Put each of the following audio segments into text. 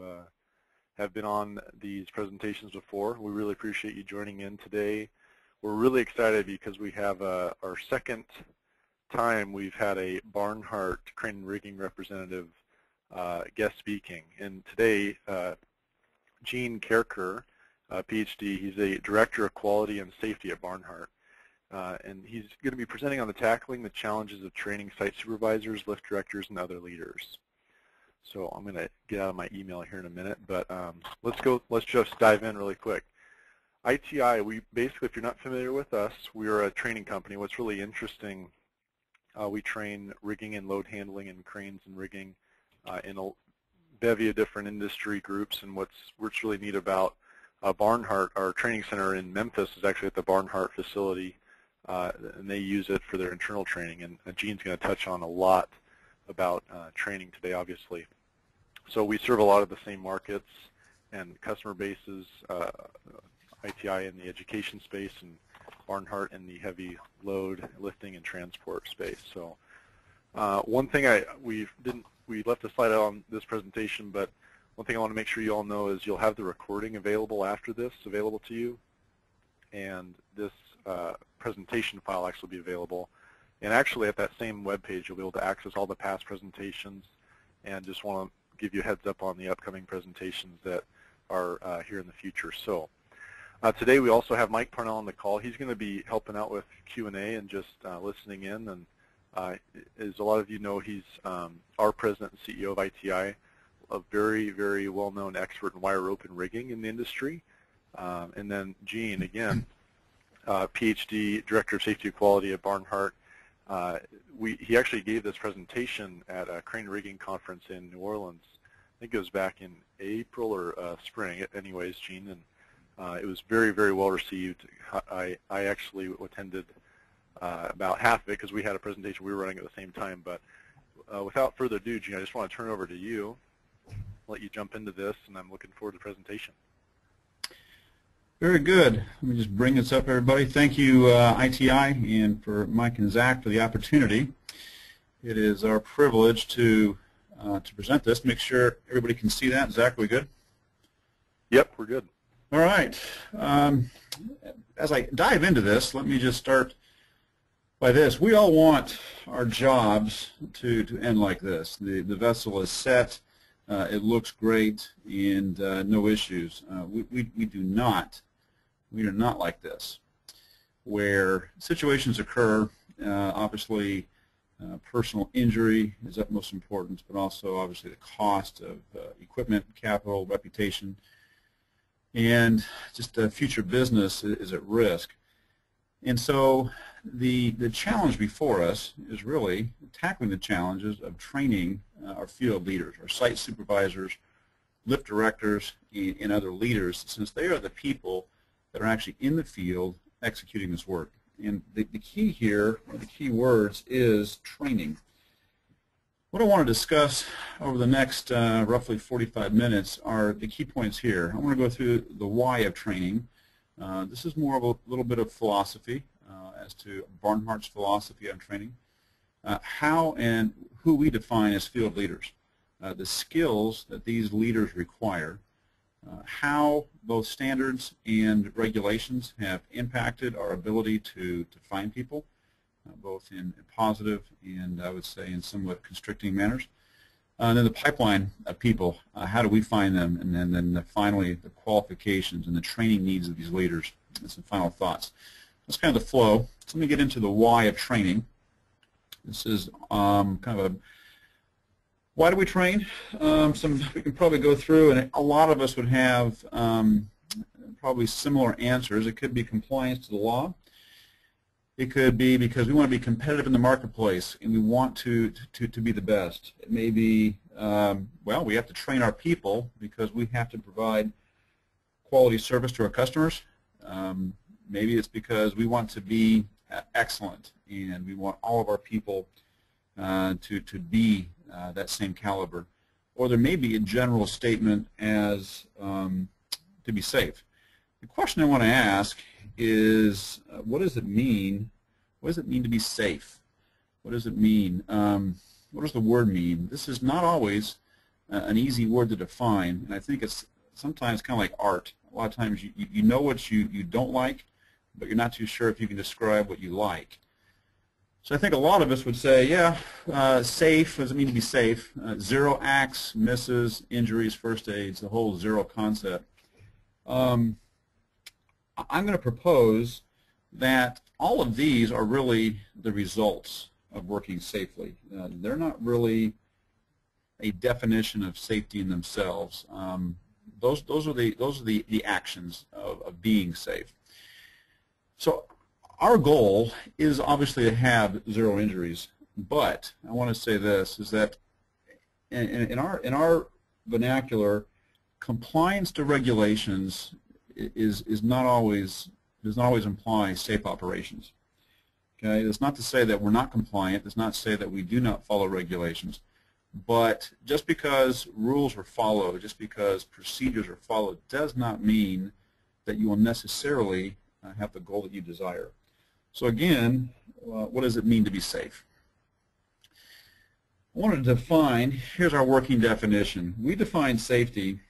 uh, have been on these presentations before. We really appreciate you joining in today. We're really excited because we have uh, our second time we've had a Barnhart Crane and Rigging representative uh, guest speaking. And today, uh, Gene Kaercher, PhD, he's a Director of Quality and Safety at Barnhart. Uh, and he's going to be presenting on the tackling the challenges of training site supervisors, lift directors, and other leaders. So I'm going to get out of my email here in a minute, but um, let's go. Let's just dive in really quick. ITI, we basically, if you're not familiar with us, we're a training company. What's really interesting, uh, we train rigging and load handling and cranes and rigging uh, in a bevy of different industry groups. And what's what's really neat about uh, Barnhart, our training center in Memphis, is actually at the Barnhart facility, uh, and they use it for their internal training. And uh, Gene's going to touch on a lot about uh, training today, obviously. So we serve a lot of the same markets and customer bases, uh, ITI in the education space and Barnhart in the heavy load lifting and transport space. So uh, one thing I we didn't we left a slide out on this presentation, but one thing I want to make sure you all know is you'll have the recording available after this available to you, and this uh, presentation file actually be available. And actually at that same web page you'll be able to access all the past presentations and just want to give you heads up on the upcoming presentations that are uh, here in the future. So uh, today we also have Mike Parnell on the call. He's going to be helping out with Q&A and just uh, listening in. And uh, as a lot of you know, he's um, our president and CEO of ITI, a very, very well-known expert in wire rope and rigging in the industry. Um, and then Gene, again, uh, PhD, Director of Safety and Quality at Barnhart. Uh, we, he actually gave this presentation at a crane rigging conference in New Orleans. I think it was back in April or uh, spring, anyways, Gene, and uh, it was very, very well received. I, I actually attended uh, about half of it because we had a presentation we were running at the same time. But uh, without further ado, Gene, I just want to turn it over to you, let you jump into this, and I'm looking forward to the presentation. Very good. Let me just bring this up, everybody. Thank you, uh, ITI, and for Mike and Zach for the opportunity. It is our privilege to uh, to present this. Make sure everybody can see that. Zach, we good? Yep, we're good. All right. Um, as I dive into this, let me just start by this. We all want our jobs to, to end like this. The, the vessel is set, uh, it looks great, and uh, no issues. Uh, we, we, we do not we are not like this, where situations occur, uh, obviously uh, personal injury is utmost importance, but also obviously the cost of uh, equipment, capital, reputation, and just the future business is at risk. And so the, the challenge before us is really tackling the challenges of training uh, our field leaders, our site supervisors, lift directors, and, and other leaders, since they are the people that are actually in the field executing this work. And the, the key here, or the key words, is training. What I want to discuss over the next uh, roughly 45 minutes are the key points here. I want to go through the why of training. Uh, this is more of a little bit of philosophy uh, as to Barnhart's philosophy on training. Uh, how and who we define as field leaders. Uh, the skills that these leaders require uh, how both standards and regulations have impacted our ability to, to find people, both in positive and I would say in somewhat constricting manners. Uh, and then the pipeline of people, uh, how do we find them? And then, then the, finally the qualifications and the training needs of these leaders. And some final thoughts. That's kind of the flow. So let me get into the why of training. This is um, kind of a why do we train? Um, some we can probably go through, and a lot of us would have um, probably similar answers. It could be compliance to the law. It could be because we want to be competitive in the marketplace, and we want to to, to be the best. It may be, um, well, we have to train our people because we have to provide quality service to our customers. Um, maybe it's because we want to be excellent, and we want all of our people uh, to to be uh, that same caliber. Or there may be a general statement as um, to be safe. The question I want to ask is, uh, what does it mean? What does it mean to be safe? What does it mean? Um, what does the word mean? This is not always an easy word to define, and I think it's sometimes kind of like art. A lot of times you, you know what you, you don't like, but you're not too sure if you can describe what you like. So I think a lot of us would say, yeah, uh, safe, what does it mean to be safe, uh, zero acts, misses, injuries, first aids, the whole zero concept. Um, I'm going to propose that all of these are really the results of working safely. Uh, they're not really a definition of safety in themselves. Um, those, those are the, those are the, the actions of, of being safe. So our goal is obviously to have zero injuries, but I want to say this, is that in, in, our, in our vernacular, compliance to regulations is, is not always, does not always imply safe operations. Okay, that's not to say that we're not compliant, that's not to say that we do not follow regulations, but just because rules are followed, just because procedures are followed, does not mean that you will necessarily uh, have the goal that you desire. So again, uh, what does it mean to be safe? I wanted to define, here's our working definition. We define safety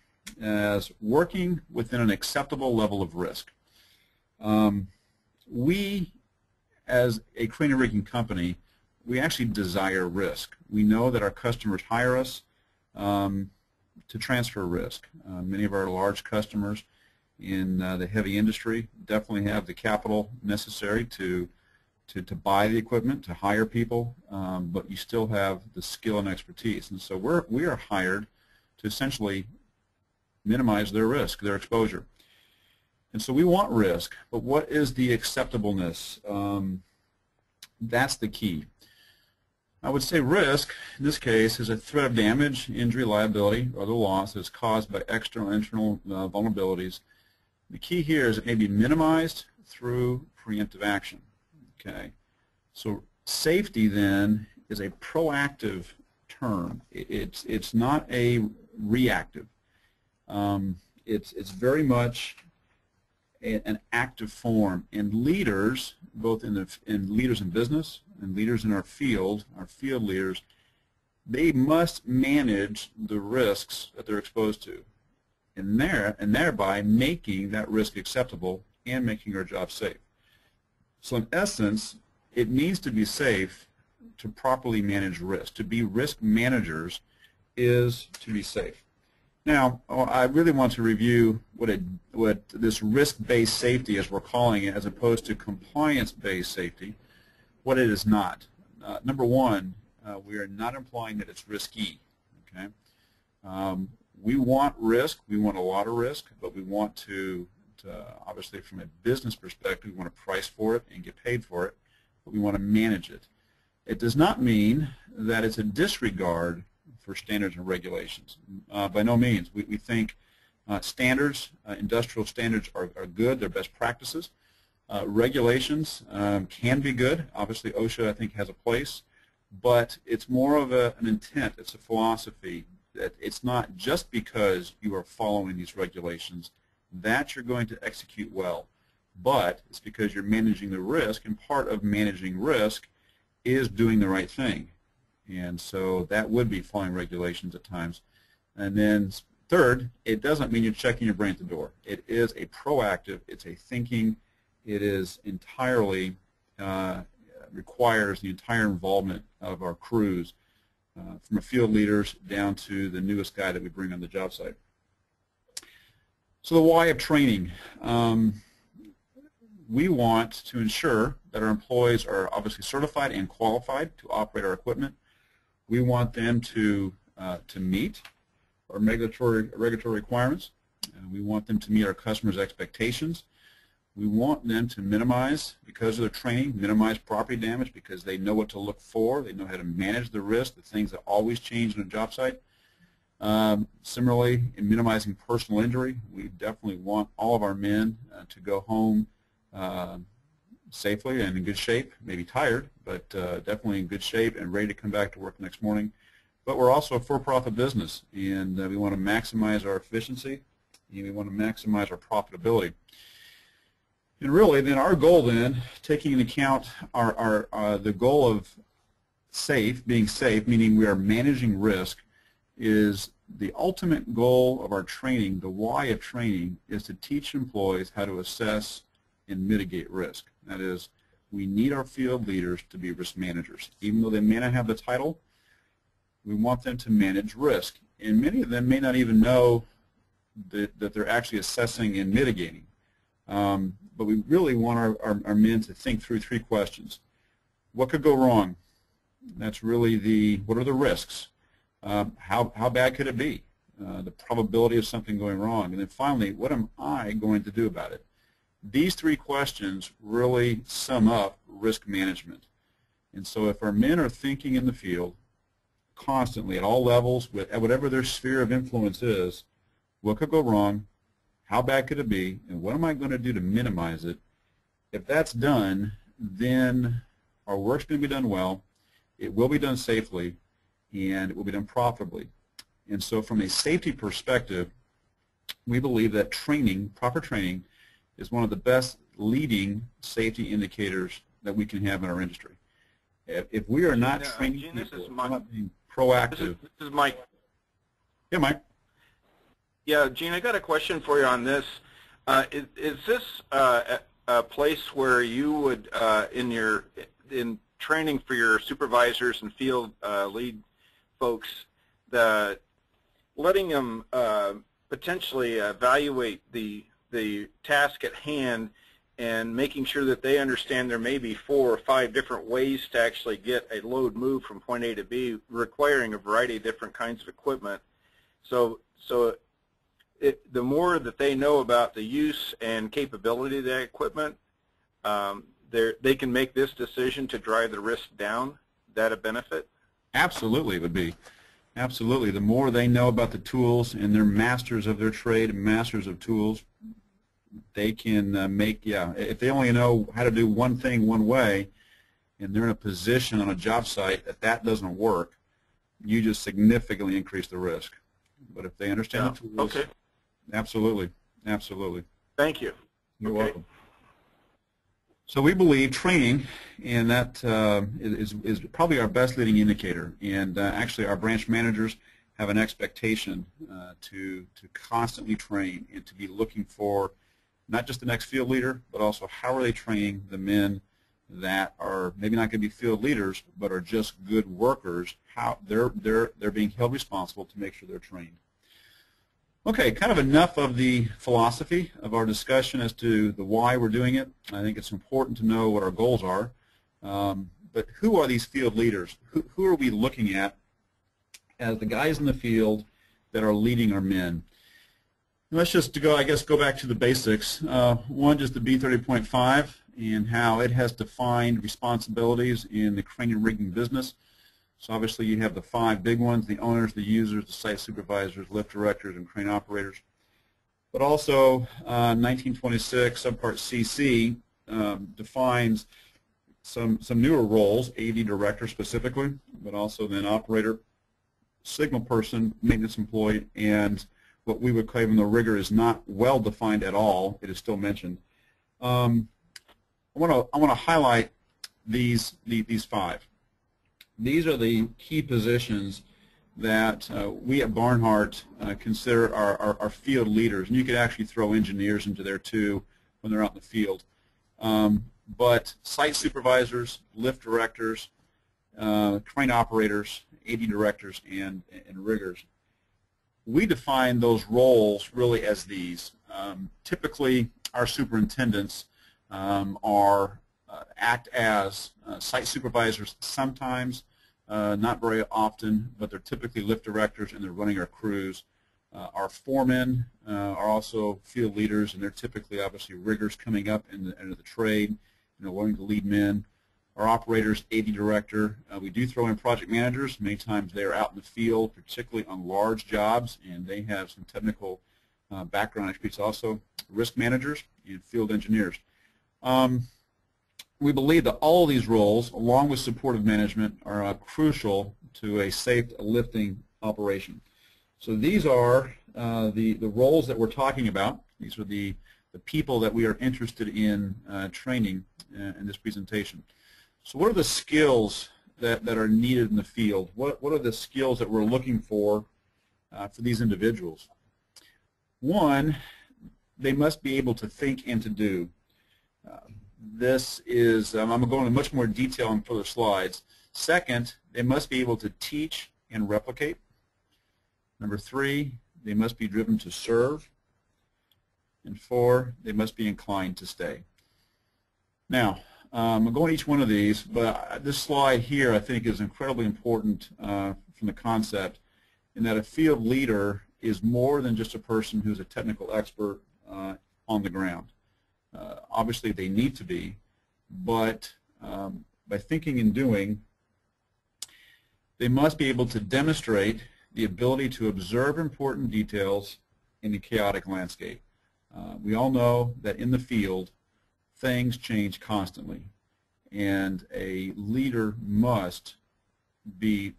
as working within an acceptable level of risk. Um, we, as a crane and rigging company, we actually desire risk. We know that our customers hire us um, to transfer risk. Uh, many of our large customers in uh, the heavy industry definitely have the capital necessary to to, to buy the equipment, to hire people, um, but you still have the skill and expertise. And so we're, we are hired to essentially minimize their risk, their exposure. And so we want risk, but what is the acceptableness? Um, that's the key. I would say risk, in this case, is a threat of damage, injury, liability, or other loss that's caused by external internal uh, vulnerabilities the key here is it may be minimized through preemptive action. Okay, so safety then is a proactive term. It's it's not a reactive. Um, it's it's very much a, an active form, and leaders, both in the in leaders in business and leaders in our field, our field leaders, they must manage the risks that they're exposed to and, there, and thereby making that risk acceptable and making our job safe. So in essence, it needs to be safe to properly manage risk. To be risk managers is to be safe. Now, I really want to review what, it, what this risk-based safety, as we're calling it, as opposed to compliance-based safety, what it is not. Uh, number one, uh, we are not implying that it's risky. Okay, um, we want risk. We want a lot of risk, but we want to, to, obviously from a business perspective, we want to price for it and get paid for it, but we want to manage it. It does not mean that it's a disregard for standards and regulations. Uh, by no means. We, we think uh, standards, uh, industrial standards are, are good. They're best practices. Uh, regulations um, can be good. Obviously, OSHA, I think, has a place. But it's more of a, an intent. It's a philosophy that it's not just because you are following these regulations that you're going to execute well, but it's because you're managing the risk, and part of managing risk is doing the right thing. And so that would be following regulations at times. And then third, it doesn't mean you're checking your brain at the door. It is a proactive, it's a thinking, it is entirely, uh, requires the entire involvement of our crews uh, from a field leaders down to the newest guy that we bring on the job site. So the why of training. Um, we want to ensure that our employees are obviously certified and qualified to operate our equipment. We want them to, uh, to meet our regulatory, regulatory requirements. We want them to meet our customers' expectations. We want them to minimize, because of their training, minimize property damage because they know what to look for. They know how to manage the risk, the things that always change in a job site. Um, similarly, in minimizing personal injury, we definitely want all of our men uh, to go home uh, safely and in good shape, maybe tired, but uh, definitely in good shape and ready to come back to work next morning. But we're also a for-profit business, and uh, we want to maximize our efficiency, and we want to maximize our profitability. And really, then our goal then, taking into account our, our uh, the goal of safe, being safe, meaning we are managing risk, is the ultimate goal of our training, the why of training, is to teach employees how to assess and mitigate risk. That is, we need our field leaders to be risk managers. Even though they may not have the title, we want them to manage risk. And many of them may not even know that, that they're actually assessing and mitigating. Um, but we really want our, our, our, men to think through three questions. What could go wrong? That's really the, what are the risks? Uh, how, how bad could it be? Uh, the probability of something going wrong. And then finally, what am I going to do about it? These three questions really sum up risk management. And so if our men are thinking in the field constantly at all levels, at whatever their sphere of influence is, what could go wrong, how bad could it be, and what am I going to do to minimize it? If that's done, then our work's going to be done well, it will be done safely, and it will be done profitably. And so from a safety perspective, we believe that training, proper training, is one of the best leading safety indicators that we can have in our industry. If, if we are not yeah, training Gene, people, this is Mike. not being proactive. This is, this is Mike. Yeah, Mike. Yeah, Gene, I got a question for you on this. Uh, is, is, this uh, a, a, place where you would, uh, in your in training for your supervisors and field uh, lead folks, the letting them uh, potentially evaluate the the task at hand and making sure that they understand there may be four or five different ways to actually get a load moved from point A to B, requiring a variety of different kinds of equipment. So, so it, the more that they know about the use and capability of that equipment, um, they can make this decision to drive the risk down. That a benefit? Absolutely, it would be. Absolutely. The more they know about the tools and they're masters of their trade and masters of tools, they can uh, make, yeah, if they only know how to do one thing one way and they're in a position on a job site that that doesn't work, you just significantly increase the risk. But if they understand yeah. the tools, okay. absolutely, absolutely. Thank you. You're okay. welcome. So we believe training, and that uh, is, is probably our best leading indicator. And uh, actually, our branch managers have an expectation uh, to to constantly train and to be looking for not just the next field leader, but also how are they training the men that are maybe not going to be field leaders, but are just good workers. How they're they're they're being held responsible to make sure they're trained. Okay, kind of enough of the philosophy of our discussion as to the why we're doing it. I think it's important to know what our goals are. Um, but who are these field leaders? Who, who are we looking at as the guys in the field that are leading our men? Let's just go, I guess, go back to the basics. Uh, one, just the B30.5 and how it has defined responsibilities in the crane and rigging business. So obviously you have the five big ones, the owners, the users, the site supervisors, lift directors, and crane operators. But also uh, 1926 subpart CC um, defines some, some newer roles, AD director specifically, but also then operator, signal person, maintenance employee, and what we would claim the rigger is not well defined at all. It is still mentioned. Um, I want to I want to highlight these the, these five. These are the key positions that uh, we at Barnhart uh, consider our, our, our, field leaders, and you could actually throw engineers into there too when they're out in the field. Um, but site supervisors, lift directors, uh, crane operators, AD directors, and, and riggers we define those roles really as these. Um, typically, our superintendents um, are uh, act as uh, site supervisors sometimes, uh, not very often, but they're typically lift directors and they're running our crews. Uh, our foremen uh, are also field leaders, and they're typically obviously riggers coming up in the, into the trade, you know, learning to lead men our operators, AD director. Uh, we do throw in project managers. Many times they are out in the field, particularly on large jobs, and they have some technical uh, background expertise also. Risk managers and field engineers. Um, we believe that all these roles, along with supportive management, are uh, crucial to a safe lifting operation. So these are uh, the, the roles that we're talking about. These are the, the people that we are interested in uh, training uh, in this presentation. So what are the skills that, that are needed in the field? What, what are the skills that we're looking for uh, for these individuals. One, they must be able to think and to do. Uh, this is, um, I'm going to go into much more detail in further slides. Second, they must be able to teach and replicate. Number three, they must be driven to serve. And four, they must be inclined to stay. Now, um, I'm going each one of these, but this slide here I think is incredibly important uh, from the concept in that a field leader is more than just a person who's a technical expert uh, on the ground. Uh, obviously they need to be, but um, by thinking and doing, they must be able to demonstrate the ability to observe important details in a chaotic landscape. Uh, we all know that in the field, things change constantly, and a leader must be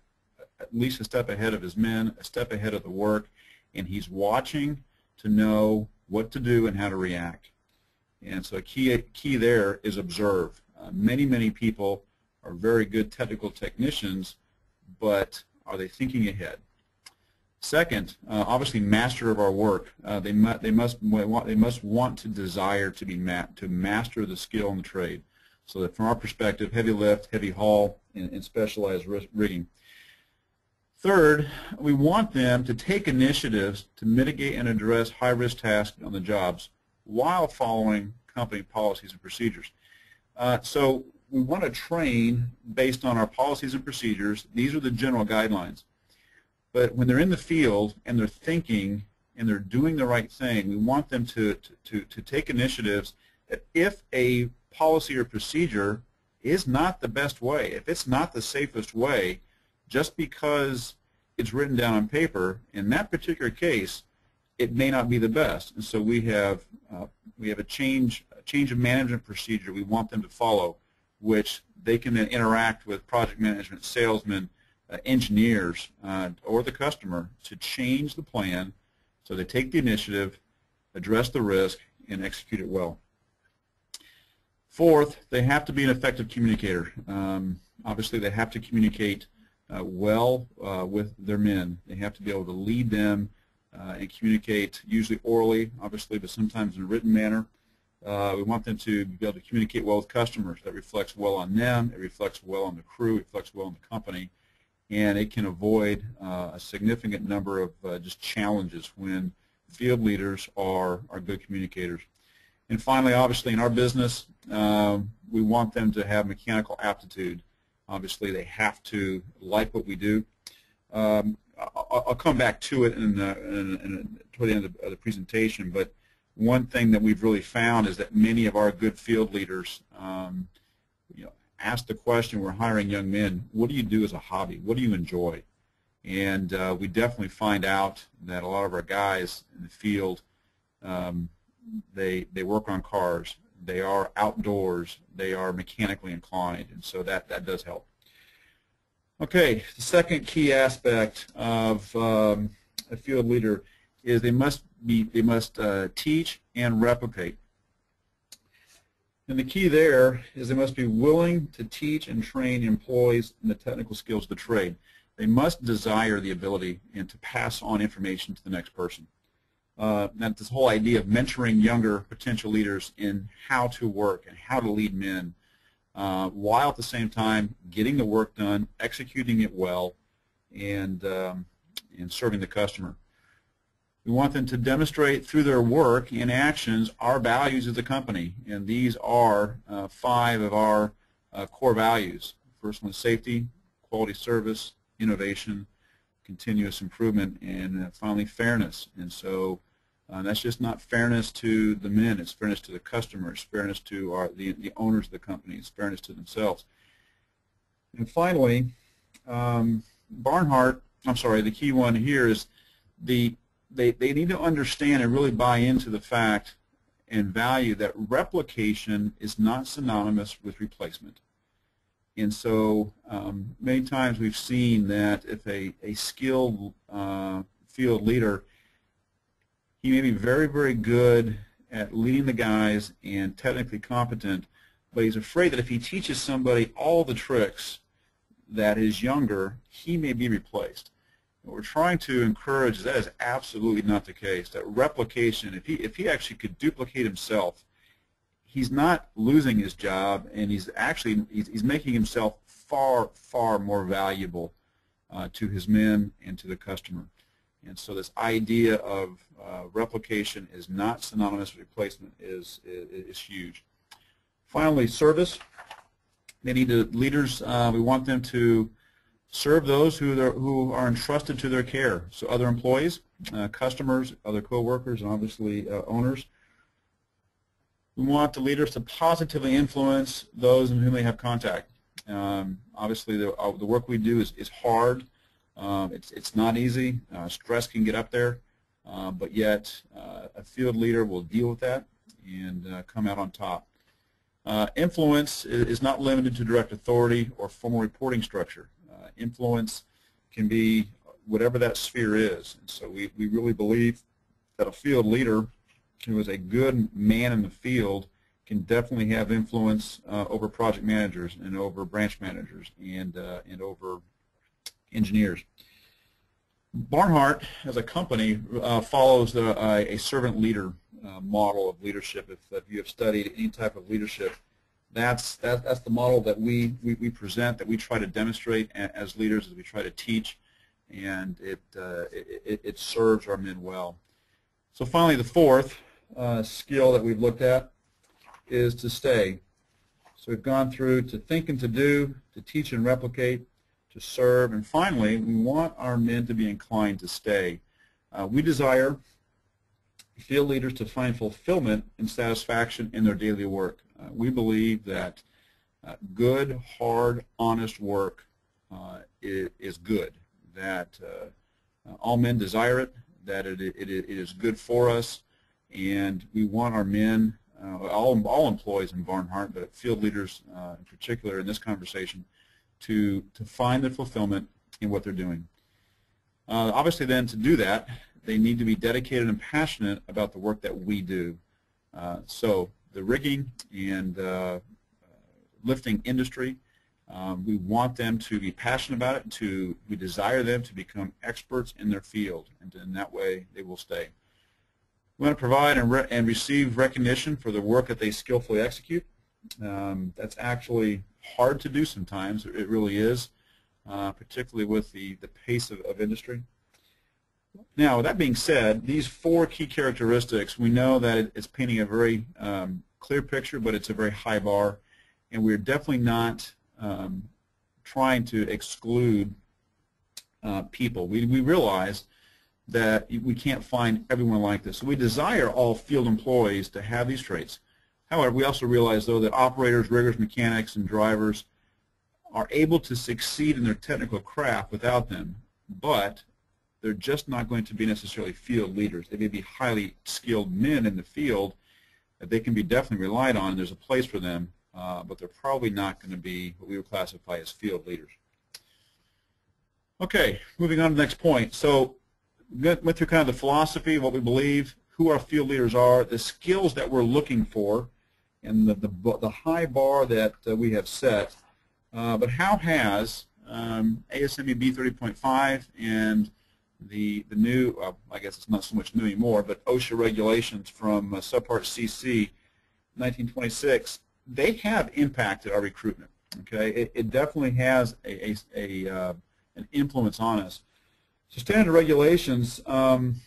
at least a step ahead of his men, a step ahead of the work, and he's watching to know what to do and how to react. And so a key, key there is observe. Uh, many, many people are very good technical technicians, but are they thinking ahead? Second, uh, obviously, master of our work. Uh, they, mu they must they must want to desire to be ma to master the skill and the trade. So that from our perspective, heavy lift, heavy haul, and, and specialized rigging. Third, we want them to take initiatives to mitigate and address high-risk tasks on the jobs while following company policies and procedures. Uh, so we want to train based on our policies and procedures. These are the general guidelines. But when they're in the field and they're thinking and they're doing the right thing, we want them to, to, to take initiatives that if a policy or procedure is not the best way, if it's not the safest way, just because it's written down on paper, in that particular case, it may not be the best. And so we have uh, we have a change a change of management procedure we want them to follow, which they can then interact with project management, salesmen, uh, engineers uh, or the customer to change the plan so they take the initiative, address the risk, and execute it well. Fourth, they have to be an effective communicator. Um, obviously, they have to communicate uh, well uh, with their men. They have to be able to lead them uh, and communicate, usually orally, obviously, but sometimes in a written manner. Uh, we want them to be able to communicate well with customers. That reflects well on them. It reflects well on the crew. It reflects well on the company and it can avoid uh, a significant number of uh, just challenges when field leaders are, are good communicators. And finally, obviously, in our business, um, we want them to have mechanical aptitude. Obviously, they have to like what we do. Um, I'll, come back to it in, in, in, toward the end of the, of the, presentation, but one thing that we've really found is that many of our good field leaders um, you know, ask the question, we're hiring young men, what do you do as a hobby? What do you enjoy? And uh, we definitely find out that a lot of our guys in the field, um, they, they work on cars, they are outdoors, they are mechanically inclined, and so that, that does help. Okay, the second key aspect of um, a field leader is they must be they must uh, teach and replicate. And the key there is they must be willing to teach and train employees in the technical skills of the trade. They must desire the ability and to pass on information to the next person. Uh, this whole idea of mentoring younger potential leaders in how to work and how to lead men, uh, while at the same time getting the work done, executing it well, and um, and serving the customer. We want them to demonstrate through their work and actions our values as a company, and these are uh, five of our uh, core values. First one is safety, quality service, innovation, continuous improvement, and uh, finally fairness. And so uh, that's just not fairness to the men, it's fairness to the customers, fairness to our, the, the owners of the company, it's fairness to themselves. And finally, um, Barnhart, I'm sorry, the key one here is the they, they need to understand and really buy into the fact and value that replication is not synonymous with replacement. And so um, many times we've seen that if a, a skilled uh, field leader, he may be very, very good at leading the guys and technically competent, but he's afraid that if he teaches somebody all the tricks that is younger, he may be replaced. What we're trying to encourage that is absolutely not the case. That replication, if he, if he actually could duplicate himself, he's not losing his job and he's actually he's, he's making himself far, far more valuable uh, to his men and to the customer. And so this idea of uh, replication is not synonymous with replacement is, is, is huge. Finally, service. They need to, leaders, uh, we want them to serve those who, who are entrusted to their care. So other employees, uh, customers, other co-workers, and obviously uh, owners. We want the leaders to positively influence those in whom they have contact. Um, obviously, the, uh, the work we do is, is hard. Um, it's, it's not easy. Uh, stress can get up there, uh, but yet uh, a field leader will deal with that and come out on top. Influence is not limited to direct authority or formal reporting structure. Influence can be whatever that sphere is. And so we, we really believe that a field leader who is a good man in the field can definitely have influence uh, over project managers and over branch managers and uh, and over engineers. Barnhart, as a company, uh, follows the, a servant leader uh, model of leadership. If, if, you have studied any type of leadership, that's that, that's the model that we, we, we present, that we try to demonstrate as leaders, as we try to teach, and it, uh, it, it serves our men well. So finally, the fourth uh, skill that we've looked at is to stay. So we've gone through to think and to do, to teach and replicate, to serve, and finally, we want our men to be inclined to stay. Uh, we desire field leaders to find fulfillment and satisfaction in their daily work. Uh, we believe that uh, good, hard, honest work uh, is, is, good, that uh, all men desire it, that it, it, it is good for us, and we want our men, uh, all, all employees in Barnhart, but field leaders uh, in particular in this conversation, to, to find their fulfillment in what they're doing. Uh, obviously then to do that, they need to be dedicated and passionate about the work that we do. Uh, so the rigging and uh, lifting industry, um, we want them to be passionate about it. To we desire them to become experts in their field, and in that way they will stay. We want to provide and, re and receive recognition for the work that they skillfully execute. Um, that's actually hard to do sometimes. It really is, uh, particularly with the, the pace of, of industry. Now, with that being said, these four key characteristics, we know that it's painting a very um, clear picture, but it's a very high bar, and we're definitely not um, trying to exclude uh, people. We, we realize that we can't find everyone like this. So we desire all field employees to have these traits. However, we also realize, though, that operators, riggers, mechanics, and drivers are able to succeed in their technical craft without them, but they're just not going to be necessarily field leaders. They may be highly skilled men in the field that they can be definitely relied on, and there's a place for them, uh, but they're probably not going to be what we would classify as field leaders. Okay, moving on to the next point. So went through kind of the philosophy what we believe, who our field leaders are, the skills that we're looking for, and the, the, the high bar that uh, we have set. Uh, but how has um, ASME B30.5 and the, the new, uh, I guess it's not so much new anymore, but OSHA regulations from uh, Subpart CC 1926, they have impacted our recruitment. Okay, it, it definitely has a, a, a uh, an influence on us. So standard regulations um,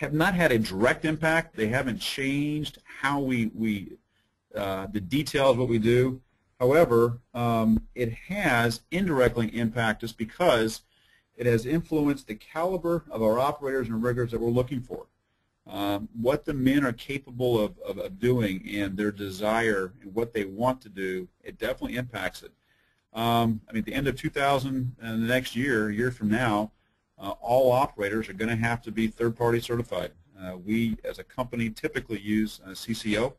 have not had a direct impact. They haven't changed how we, we uh, the details what we do. However, um, it has indirectly impacted us because it has influenced the caliber of our operators and riggers that we're looking for. Um, what the men are capable of, of, of, doing and their desire and what they want to do, it definitely impacts it. Um, I mean, at the end of 2000 and the next year, a year from now, uh, all operators are going to have to be third-party certified. Uh, we, as a company, typically use CCO,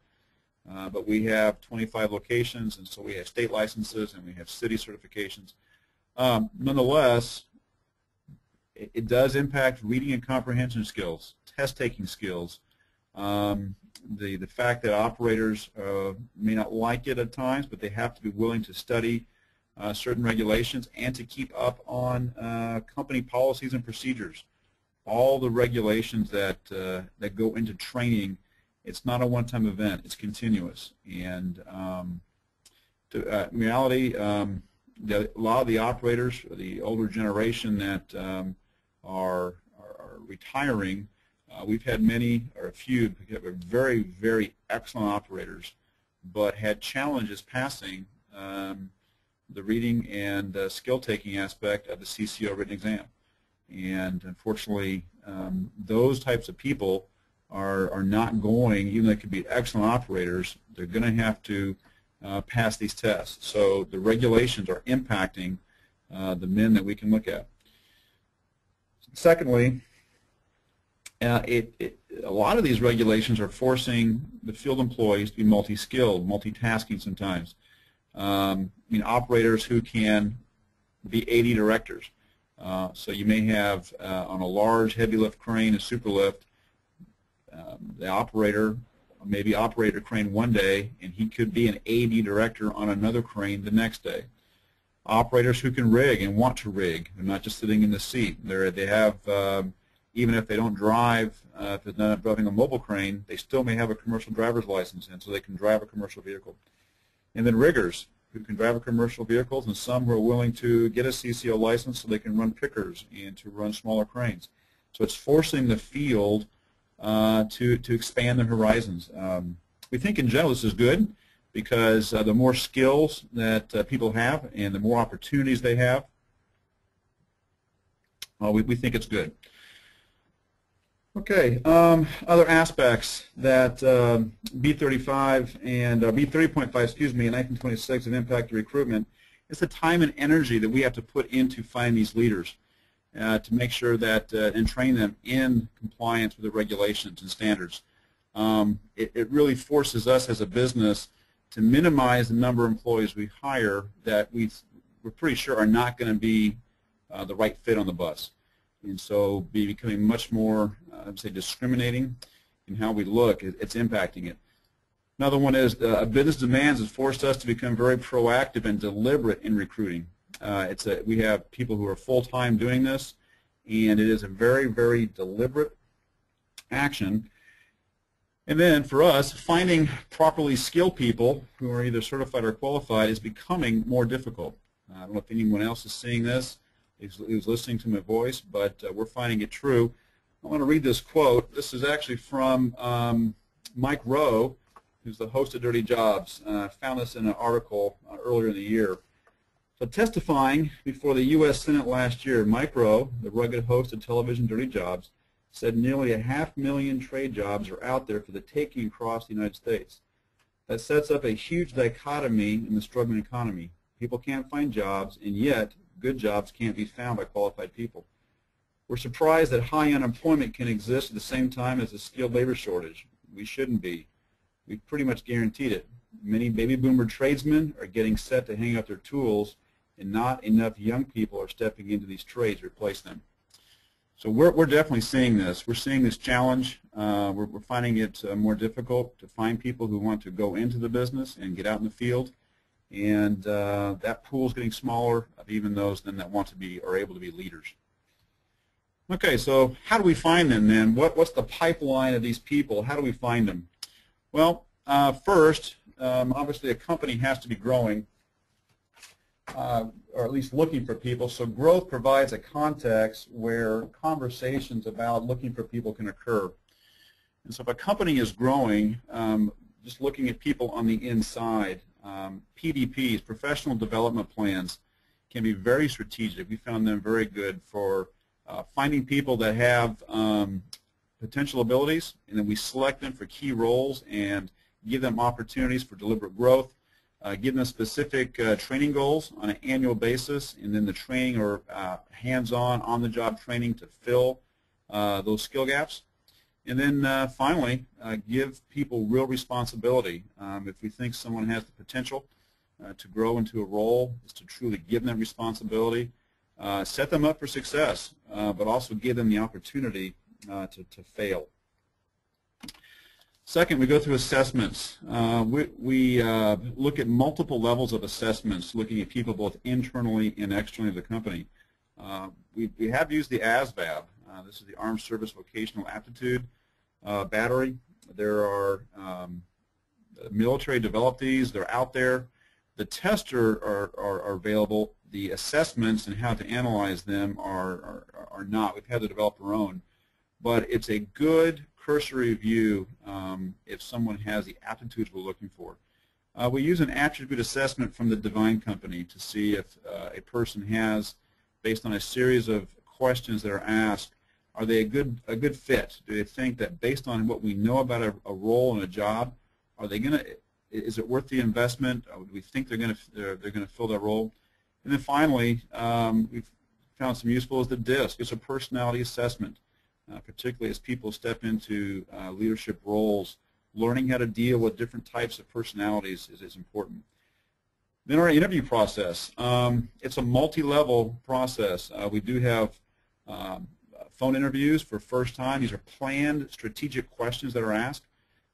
uh, but we have 25 locations, and so we have state licenses and we have city certifications. Um, nonetheless, it, it, does impact reading and comprehension skills, test-taking skills, um, the, the fact that operators uh, may not like it at times, but they have to be willing to study uh, certain regulations and to keep up on uh, company policies and procedures. All the regulations that, uh, that go into training, it's not a one-time event, it's continuous. And um, to, uh, in reality, um, the, a lot of the operators, the older generation that um, are, are, are, retiring, uh, we've had many, or a few, very, very excellent operators, but had challenges passing um, the reading and uh, skill-taking aspect of the CCO written exam. And unfortunately, um, those types of people are, are not going, even though they could be excellent operators, they're going to have to uh, pass these tests. So the regulations are impacting uh, the men that we can look at. Secondly, uh, it, it, a lot of these regulations are forcing the field employees to be multi-skilled, multitasking sometimes. Um, I mean, operators who can be AD directors. Uh, so you may have uh, on a large heavy lift crane, a super lift, um, the operator maybe operate a crane one day and he could be an AD director on another crane the next day. Operators who can rig and want to rig, they're not just sitting in the seat. They're, they have, um, even if they don't drive, uh, if they're not driving a mobile crane, they still may have a commercial driver's license and so they can drive a commercial vehicle. And then riggers who can drive a commercial vehicles and some who are willing to get a CCO license so they can run pickers and to run smaller cranes. So it's forcing the field uh, to, to expand their horizons. Um, we think in general this is good because uh, the more skills that uh, people have and the more opportunities they have, we, we think it's good. Okay, um, other aspects that um, B35 and uh, B30.5, excuse me, in 1926 have impacted recruitment is the time and energy that we have to put into finding these leaders uh, to make sure that uh, and train them in compliance with the regulations and standards. Um, it, it, really forces us as a business to minimize the number of employees we hire that we we're pretty sure are not going to be uh, the right fit on the bus, and so be becoming much more, uh, I'd say, discriminating in how we look. It, it's impacting it. Another one is uh, business demands has forced us to become very proactive and deliberate in recruiting. Uh, it's a, we have people who are full-time doing this, and it is a very, very deliberate action. And then for us, finding properly skilled people who are either certified or qualified is becoming more difficult. Uh, I don't know if anyone else is seeing this, who's listening to my voice, but uh, we're finding it true. I want to read this quote. This is actually from um, Mike Rowe, who's the host of Dirty Jobs. Uh, I found this in an article uh, earlier in the year. So testifying before the U.S. Senate last year, Mike Rowe, the rugged host of television Dirty Jobs, said nearly a half million trade jobs are out there for the taking across the United States. That sets up a huge dichotomy in the struggling economy. People can't find jobs, and yet good jobs can't be found by qualified people. We're surprised that high unemployment can exist at the same time as a skilled labor shortage. We shouldn't be. We've pretty much guaranteed it. Many baby boomer tradesmen are getting set to hang up their tools and not enough young people are stepping into these trades to replace them. So we're, we're definitely seeing this. We're seeing this challenge. Uh, we're, we're, finding it uh, more difficult to find people who want to go into the business and get out in the field. And uh, that pool is getting smaller of even those then that want to be or able to be leaders. Okay, so how do we find them then? What, what's the pipeline of these people? How do we find them? Well, uh, first, um, obviously a company has to be growing uh, or at least looking for people. So growth provides a context where conversations about looking for people can occur. And so if a company is growing, um, just looking at people on the inside, um, PDPs, professional development plans, can be very strategic. We found them very good for uh, finding people that have um, potential abilities, and then we select them for key roles and give them opportunities for deliberate growth uh, give them specific uh, training goals on an annual basis, and then the training or uh, hands-on, on-the-job training to fill uh, those skill gaps. And then uh, finally, uh, give people real responsibility. Um, if we think someone has the potential to grow into a role, is to truly give them responsibility, set them up for success, but also give them the opportunity to, to fail. Second, we go through assessments. Uh, we we uh, look at multiple levels of assessments, looking at people both internally and externally to the company. Uh, we, we have used the ASVAB. Uh, this is the Armed Service Vocational Aptitude uh, Battery. There are um, military developed these. They're out there. The tests are, are, are, available. The assessments and how to analyze them are, are, are not. We've had to develop our own. But it's a good cursory view um, if someone has the aptitudes we're looking for. Uh, we use an attribute assessment from the Divine Company to see if uh, a person has, based on a series of questions that are asked, are they a good a good fit? Do they think that based on what we know about a, a role and a job, are they going to is it worth the investment? Uh, do we think they're going to they're, they're going to fill that role? And then finally, um, we've found some useful is the DISC. It's a personality assessment uh, particularly as people step into uh, leadership roles, learning how to deal with different types of personalities is, is important. Then our interview process. Um, it's a multi-level process. Uh, we do have um, phone interviews for first time. These are planned strategic questions that are asked.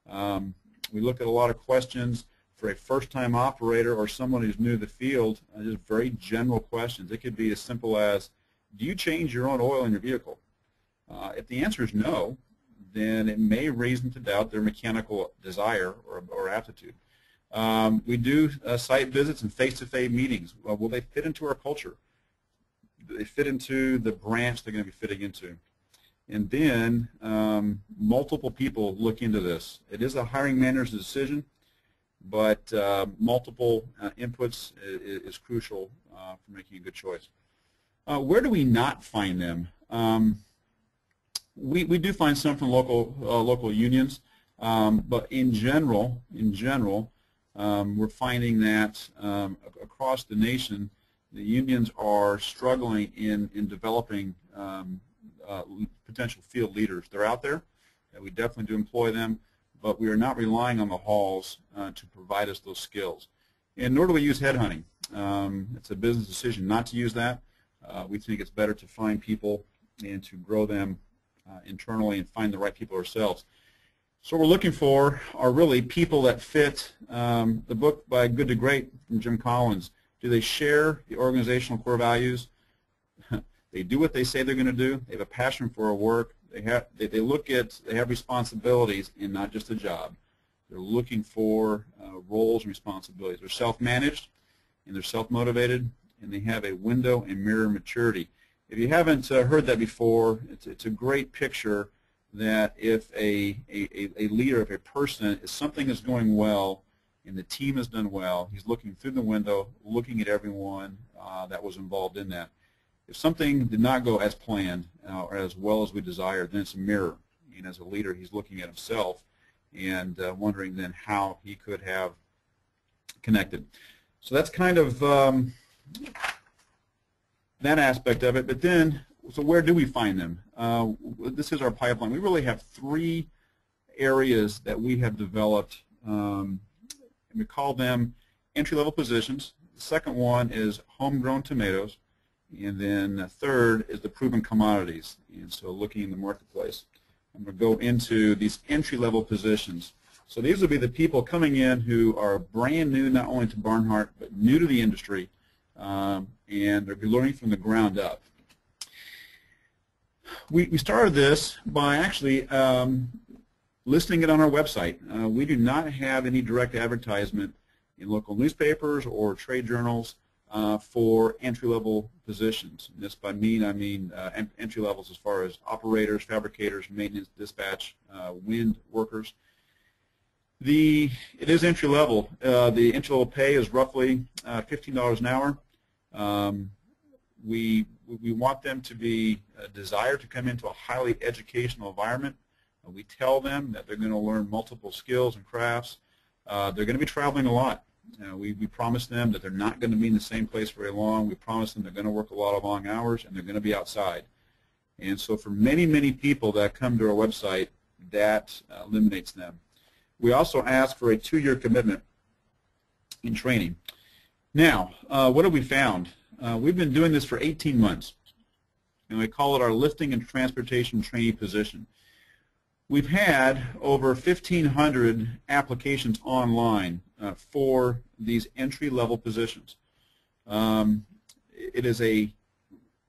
Um, we look at a lot of questions for a first-time operator or someone who's new to the field, uh, just very general questions. It could be as simple as, do you change your own oil in your vehicle? Uh, if the answer is no, then it may reason to doubt their mechanical desire or, or aptitude. Um, we do uh, site visits and face-to-face -face meetings. Well, will they fit into our culture? Do they fit into the branch they're going to be fitting into? And then um, multiple people look into this. It is a hiring manager's decision, but uh, multiple uh, inputs is, is crucial uh, for making a good choice. Uh, where do we not find them? Um, we, we do find some from local uh, local unions, um, but in general, in general, um, we're finding that um, across the nation, the unions are struggling in in developing um, uh, potential field leaders. They're out there, and we definitely do employ them, but we are not relying on the halls uh, to provide us those skills. And nor do we use headhunting. Um, it's a business decision not to use that. Uh, we think it's better to find people and to grow them uh, internally and find the right people ourselves. So what we're looking for are really people that fit um, the book by Good to Great from Jim Collins. Do they share the organizational core values? they do what they say they're going to do. They have a passion for their work. They have they, they look at they have responsibilities and not just a job. They're looking for uh, roles and responsibilities. They're self-managed and they're self-motivated and they have a window and mirror maturity. If you haven't uh, heard that before, it's, it's a great picture that if a, a, a leader, if a person, if something is going well and the team has done well, he's looking through the window, looking at everyone uh, that was involved in that. If something did not go as planned uh, or as well as we desired, then it's a mirror. And as a leader, he's looking at himself and uh, wondering then how he could have connected. So that's kind of um, that aspect of it. But then, so where do we find them? Uh, this is our pipeline. We really have three areas that we have developed. Um, and we call them entry-level positions. The second one is homegrown tomatoes. And then the third is the proven commodities. And so looking in the marketplace. I'm going to go into these entry-level positions. So these will be the people coming in who are brand new not only to Barnhart, but new to the industry um, and they're learning from the ground up. We, we started this by actually um, listing it on our website. Uh, we do not have any direct advertisement in local newspapers or trade journals uh, for entry-level positions. And this by mean, I mean uh, entry levels as far as operators, fabricators, maintenance, dispatch, uh, wind workers. The it is entry level. Uh, the entry level pay is roughly uh, $15 an hour. Um, we we want them to be uh, desire to come into a highly educational environment. Uh, we tell them that they're going to learn multiple skills and crafts. Uh, they're going to be traveling a lot. we, we promise them that they're not going to be in the same place very long. We promise them they're going to work a lot of long hours and they're going to be outside. And so for many, many people that come to our website, that eliminates them. We also ask for a two-year commitment in training. Now, uh, what have we found? Uh, we've been doing this for 18 months, and we call it our lifting and transportation trainee position. we've had over 1,500 applications online uh, for these entry-level positions. Um, it is a,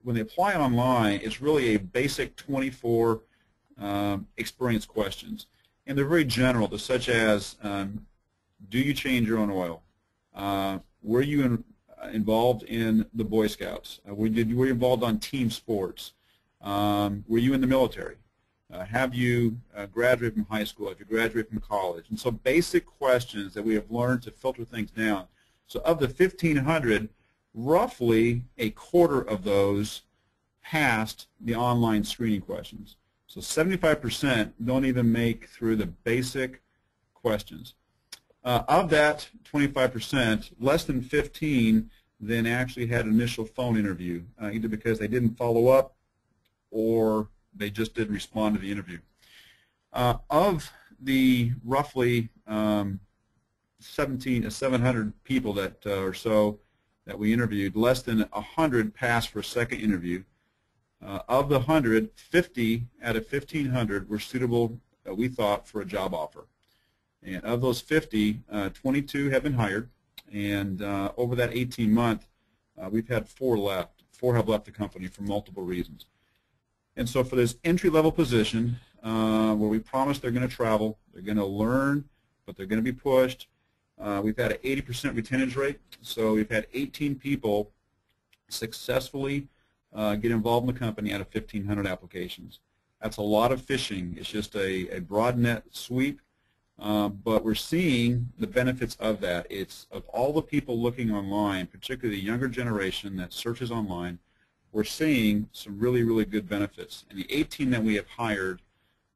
when they apply online, it's really a basic 24 um, experience questions. And they're very general, such as, um, do you change your own oil? Uh, were you in, uh, involved in the Boy Scouts? Uh, were, were you involved on team sports? Um, were you in the military? Uh, have you uh, graduated from high school? Have you graduated from college? And so basic questions that we have learned to filter things down. So of the 1,500, roughly a quarter of those passed the online screening questions. So 75% don't even make through the basic questions. Uh, of that 25%, less than 15 then actually had an initial phone interview, uh, either because they didn't follow up or they just didn't respond to the interview. Uh, of the roughly um, 17, uh, 700 people that uh, or so that we interviewed, less than 100 passed for a second interview. Uh, of the 100, 50 out of 1,500 were suitable, uh, we thought, for a job offer. And of those 50, uh, 22 have been hired. And uh, over that 18 month, uh, we've had four left. Four have left the company for multiple reasons. And so for this entry-level position, uh, where we promise they're going to travel, they're going to learn, but they're going to be pushed, we've had an 80% retention rate. So we've had 18 people successfully uh, get involved in the company out of 1,500 applications. That's a lot of fishing. It's just a, a broad net sweep, uh, but we're seeing the benefits of that. It's of all the people looking online, particularly the younger generation that searches online, we're seeing some really, really good benefits. And the 18 that we have hired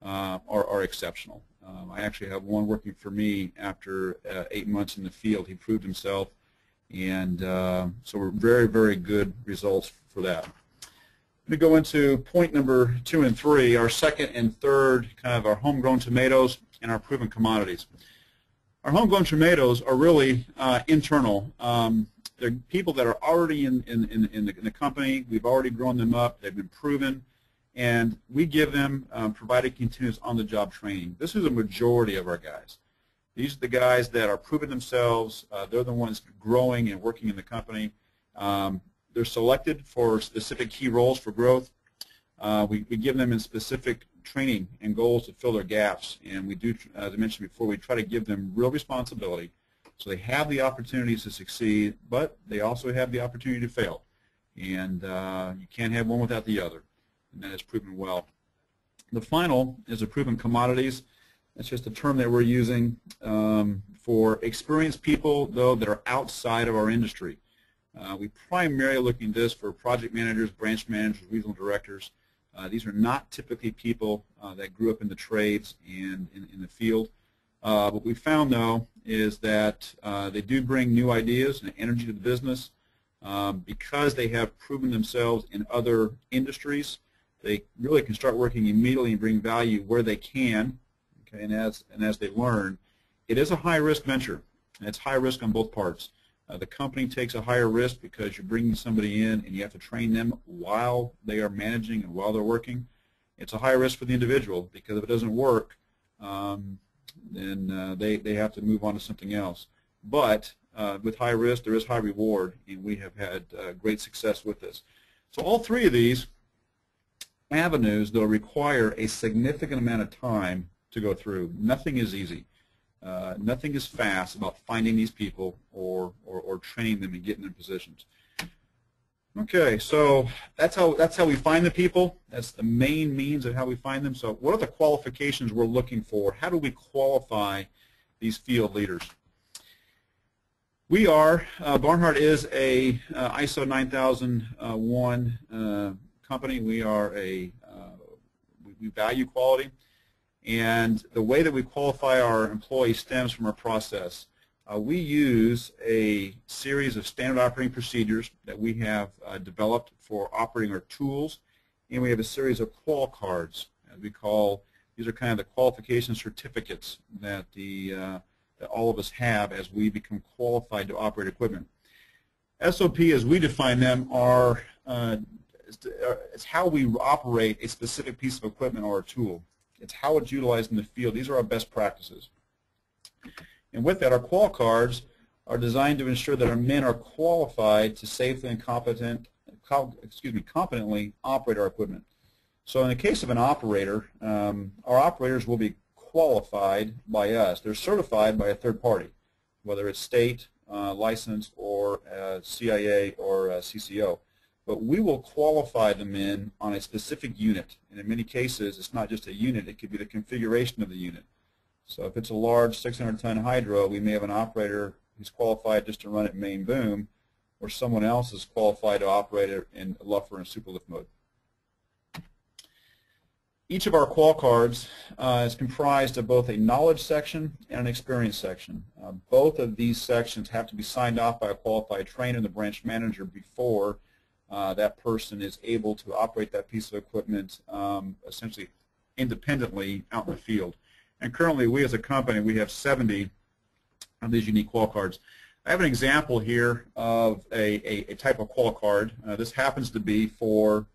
uh, are, are exceptional. Um, I actually have one working for me after uh, eight months in the field. He proved himself, and uh, so we're very, very good results for that to go into point number two and three, our second and third, kind of our homegrown tomatoes and our proven commodities. Our homegrown tomatoes are really uh, internal. Um, they're people that are already in, in, in, in, the, in, the, company. We've already grown them up. They've been proven. And we give them um, provided continuous on-the-job training. This is a majority of our guys. These are the guys that are proving themselves. Uh, they're the ones growing and working in the company. Um, they're selected for specific key roles for growth. Uh, we, we give them in specific training and goals to fill their gaps. And we do, as I mentioned before, we try to give them real responsibility so they have the opportunities to succeed, but they also have the opportunity to fail. And uh, you can't have one without the other. And that is proven well. The final is a proven commodities. That's just a term that we're using um, for experienced people, though, that are outside of our industry. Uh, we primarily looking this for project managers, branch managers, regional directors. Uh, these are not typically people uh, that grew up in the trades and in, in the field. Uh, what we found, though, is that uh, they do bring new ideas and energy to the business. Um, because they have proven themselves in other industries, they really can start working immediately and bring value where they can. Okay, and as and as they learn, it is a high risk venture. And it's high risk on both parts. Uh, the company takes a higher risk because you're bringing somebody in and you have to train them while they are managing and while they're working. It's a higher risk for the individual because if it doesn't work, um, then uh, they, they have to move on to something else. But uh, with high risk, there is high reward, and we have had uh, great success with this. So all three of these avenues, though, require a significant amount of time to go through. Nothing is easy. Uh, nothing is fast about finding these people or, or, or training them and getting them positions. Okay, so that's how that's how we find the people. That's the main means of how we find them. So what are the qualifications we're looking for? How do we qualify these field leaders? We are, uh, Barnhart is a uh, ISO 9001 uh, company. We are a, uh, we value quality. And the way that we qualify our employees stems from our process. Uh, we use a series of standard operating procedures that we have uh, developed for operating our tools, and we have a series of qual cards, as we call, these are kind of the qualification certificates that, the, uh, that all of us have as we become qualified to operate equipment. SOP, as we define them, are uh, it's how we operate a specific piece of equipment or a tool. It's how it's utilized in the field. These are our best practices. And with that, our qual cards are designed to ensure that our men are qualified to safely and competent, excuse me, competently operate our equipment. So in the case of an operator, um, our operators will be qualified by us. They're certified by a third party, whether it's state, uh, license, or uh, CIC or uh, CCO. But we will qualify them in on a specific unit. And in many cases, it's not just a unit. It could be the configuration of the unit. So if it's a large 600-ton hydro, we may have an operator who's qualified just to run it main boom, or someone else is qualified to operate it in LUFR and superlift mode. Each of our qual cards uh, is comprised of both a knowledge section and an experience section. Uh, both of these sections have to be signed off by a qualified trainer and the branch manager before uh, that person is able to operate that piece of equipment um, essentially independently out in the field. And currently we as a company, we have 70 of these unique qual cards. I have an example here of a, a, a type of qual card. Uh, this happens to be for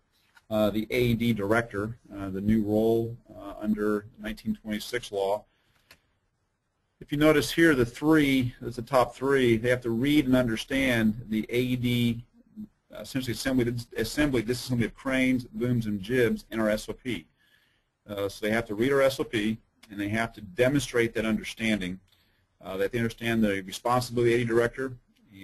uh, the AED director, uh, the new role uh, under 1926 law. If you notice here, the three, that's the top three, they have to read and understand the AED, essentially assembly, this is assembly, disassembly of cranes, booms, and jibs in our SOP. Uh, so they have to read our SOP, and they have to demonstrate that understanding, uh, that they understand the responsibility of the AED director,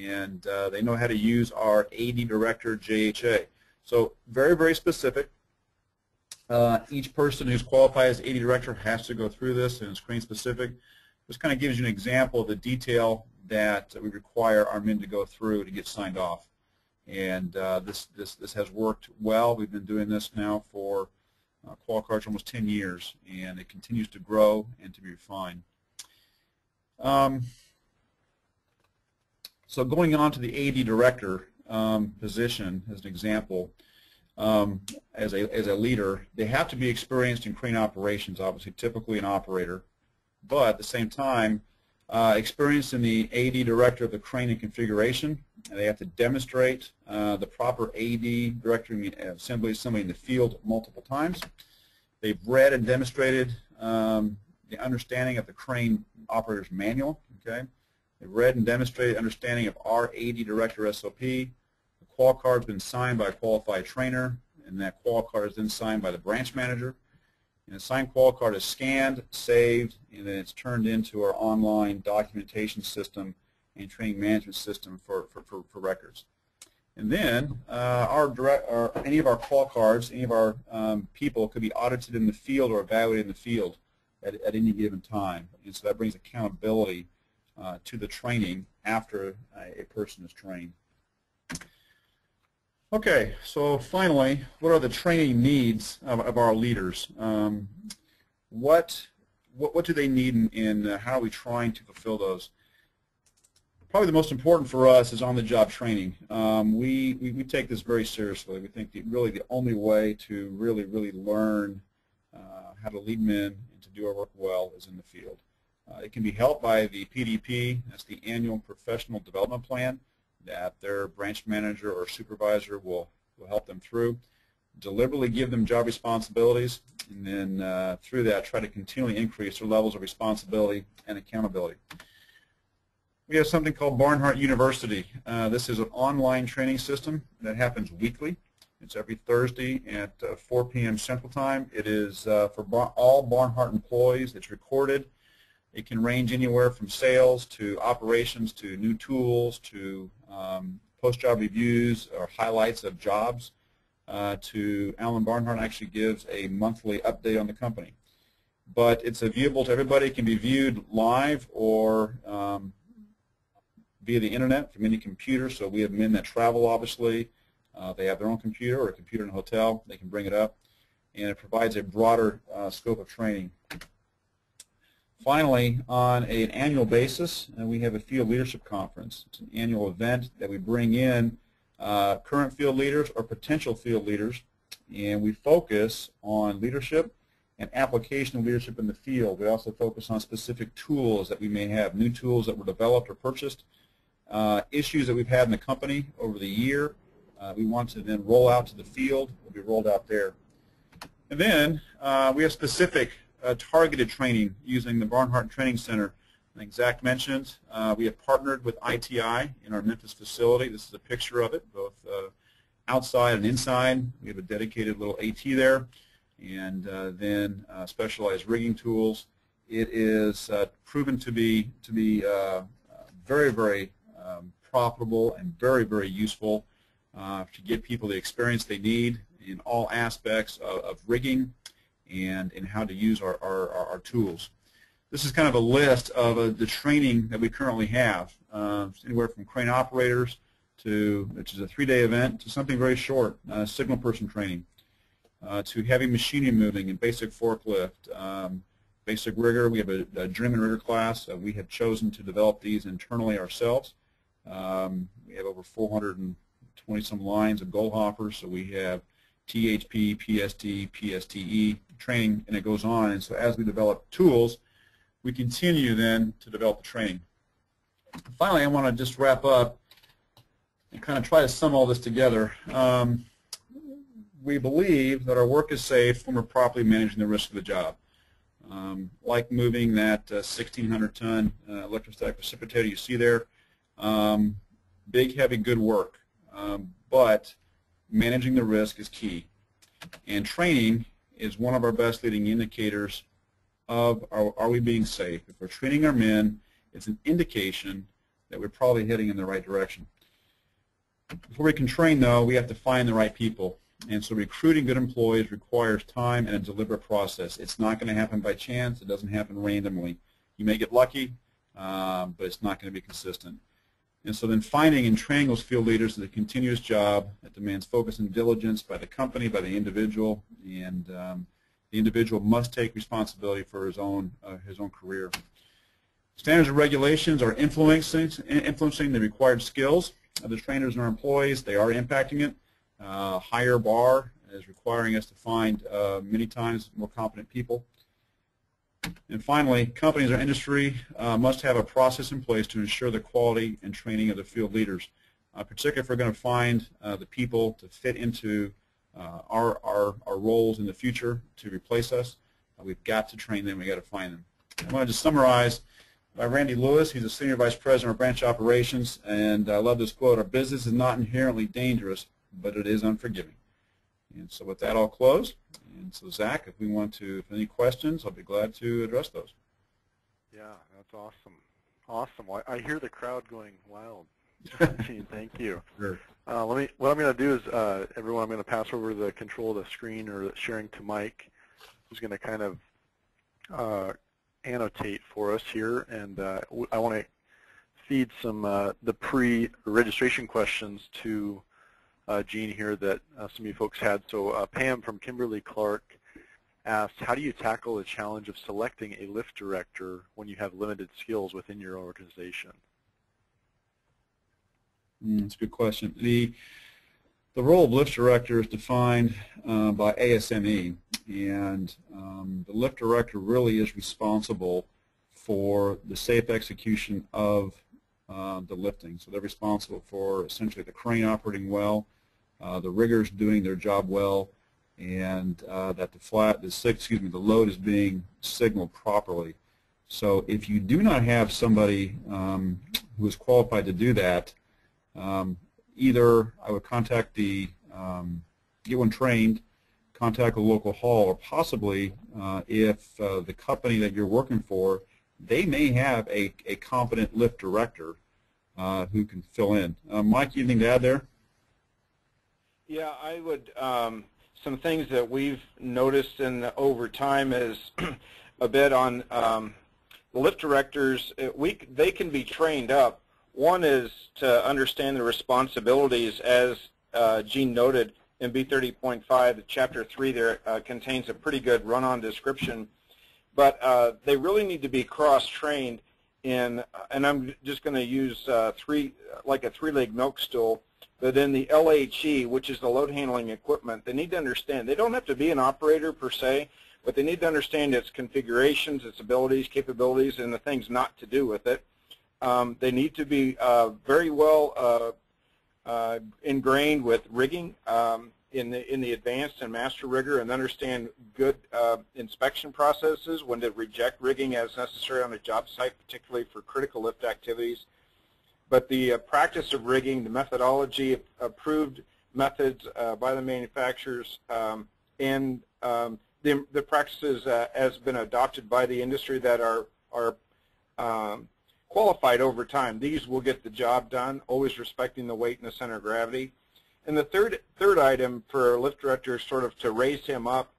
and they know how to use our AD director JHA. So very, very specific. Uh, each person who's qualified as AD director has to go through this and it's crane specific. This kind of gives you an example of the detail that we require our men to go through to get signed off. And uh, this, this, this has worked well. We've been doing this now for uh, qual cards almost 10 years, and it continues to grow and to be refined. Um, so going on to the AD director, um, position, as an example, um, as, a, as a leader, they have to be experienced in crane operations, obviously, typically an operator, but at the same time, uh, experienced in the AD director of the crane and configuration. And they have to demonstrate uh, the proper AD director assembly assembly in the field multiple times. They've read and demonstrated um, the understanding of the crane operator's manual. Okay, They've read and demonstrated understanding of our AD director SOP, The qual card's been signed by a qualified trainer, and that qual card is then signed by the branch manager. And the signed qual card is scanned, saved, and then it's turned into our online documentation system and training management system for, for, for, for records. And then uh, our direct, our, any of our qual cards, any of our um, people could be audited in the field or evaluated in the field at, at any given time. And so that brings accountability uh, to the training after a person is trained. Okay, so finally, what are the training needs of, of our leaders? Um, what, what, what do they need and, how are we trying to fulfill those? Probably the most important for us is on-the-job training. Um, we, we, we, take this very seriously. We think that really the only way to really, really learn uh, how to lead men and to do our work well is in the field. Uh, it can be helped by the PDP, that's the Annual Professional Development Plan that their branch manager or supervisor will, will help them through. Deliberately give them job responsibilities, and then uh, through that try to continually increase their levels of responsibility and accountability. We have something called Barnhart University. Uh, this is an online training system that happens weekly. It's every Thursday at uh, 4 p.m. Central Time. It is uh, for bar all Barnhart employees. It's recorded. It can range anywhere from sales to operations to new tools to um, post-job reviews or highlights of jobs uh, to Alan Barnhart actually gives a monthly update on the company. But it's viewable to everybody. It can be viewed live or um, via the internet from any computer. So we have men that travel, obviously. Uh, they have their own computer or a computer in a hotel. They can bring it up. And it provides a broader uh, scope of training. Finally, on an annual basis, uh, we have a field leadership conference. It's an annual event that we bring in uh, current field leaders or potential field leaders, and we focus on leadership and application of leadership in the field. We also focus on specific tools that we may have, new tools that were developed or purchased, uh, issues that we've had in the company over the year. Uh, we want to then roll out to the field. Will be rolled out there. And then uh, we have specific uh, targeted training using the Barnhart Training Center. I think Zach mentioned uh, we have partnered with ITI in our Memphis facility. This is a picture of it, both outside and inside. We have a dedicated little AT there, and then specialized rigging tools. It is proven to be to be very, very um, profitable and very, very useful to give people the experience they need in all aspects of, of rigging and in how to use our, our, our, tools. This is kind of a list of uh, the training that we currently have, uh, anywhere from crane operators to, which is a three-day event, to something very short, uh, signal person training, uh, to heavy machinery moving and basic forklift, um, basic rigger. We have a, a German rigger class. Uh, we have chosen to develop these internally ourselves. Um, we have over 420 some lines of Goldhofers, so we have THP, PST, PSTE training, and it goes on. And so as we develop tools, we continue then to develop the training. Finally, I want to just wrap up and kind of try to sum all this together. Um, we believe that our work is safe when we're properly managing the risk of the job. Um, like moving that 1,600-ton uh, uh, electrostatic precipitator you see there, um, big, heavy, good work. Um, but managing the risk is key. And training is one of our best leading indicators of are, are we being safe. If we're training our men, it's an indication that we're probably heading in the right direction. Before we can train, though, we have to find the right people. And so recruiting good employees requires time and a deliberate process. It's not going to happen by chance. It doesn't happen randomly. You may get lucky, um, but it's not going to be consistent. And so then finding and training those field leaders is a continuous job that demands focus and diligence by the company, by the individual, and um, the individual must take responsibility for his own uh, his own career. Standards and regulations are influencing influencing the required skills of the trainers and our employees. They are impacting it. Uh, higher bar is requiring us to find uh, many times more competent people. And finally, companies or industry uh, must have a process in place to ensure the quality and training of the field leaders, uh, particularly if we're going to find uh, the people to fit into uh, our, our, our roles in the future to replace us. Uh, we've got to train them. We've got to find them. I want to summarize by Randy Lewis. He's a Senior Vice President of Branch Operations, and I love this quote, our business is not inherently dangerous, but it is unforgiving. And so with that, I'll close. And so, Zach, if we want to, if any questions, I'll be glad to address those. Yeah, that's awesome. Awesome. Well, I hear the crowd going wild. Thank you. Sure. Uh, let me. What I'm going to do is, uh, everyone, I'm going to pass over the control of the screen or sharing to Mike, who's going to kind of uh, annotate for us here, and uh, I want to feed some uh, the pre-registration questions to uh, Gene here that uh, some of you folks had. So uh, Pam from Kimberly Clark asked, how do you tackle the challenge of selecting a lift director when you have limited skills within your organization? Mm, that's a good question. The the role of lift director is defined uh, by ASME, and um, the lift director really is responsible for the safe execution of uh, the lifting. So they're responsible for essentially the crane operating well, uh, the riggers doing their job well, and uh, that the flat, the excuse me, the load is being signaled properly. So if you do not have somebody um, who is qualified to do that, um, either I would contact the um, get one trained, contact a local hall, or possibly uh, if uh, the company that you're working for, they may have a, a competent lift director uh, who can fill in. Uh, Mike, anything to add there? Yeah, I would. Um, some things that we've noticed in over time is a bit on um, lift directors. Uh, we they can be trained up. One is to understand the responsibilities, as uh, Gene noted in B30.5, Chapter 3 there uh, contains a pretty good run-on description. But uh, they really need to be cross-trained in, and I'm just going to use uh, three, like a three-leg milk stool but in the LHE, which is the load handling equipment, they need to understand, they don't have to be an operator per se, but they need to understand its configurations, its abilities, capabilities, and the things not to do with it. Um, they need to be uh, very well uh, uh, ingrained with rigging. Um, in the in the advanced and master rigger and understand good uh, inspection processes when to reject rigging as necessary on a job site, particularly for critical lift activities. But the uh, practice of rigging, the methodology, approved methods uh, by the manufacturers, um, and um, the, the practices uh, has been adopted by the industry that are are um, qualified over time. These will get the job done, always respecting the weight and the center of gravity. And the third third item for a lift director, sort of to raise him up,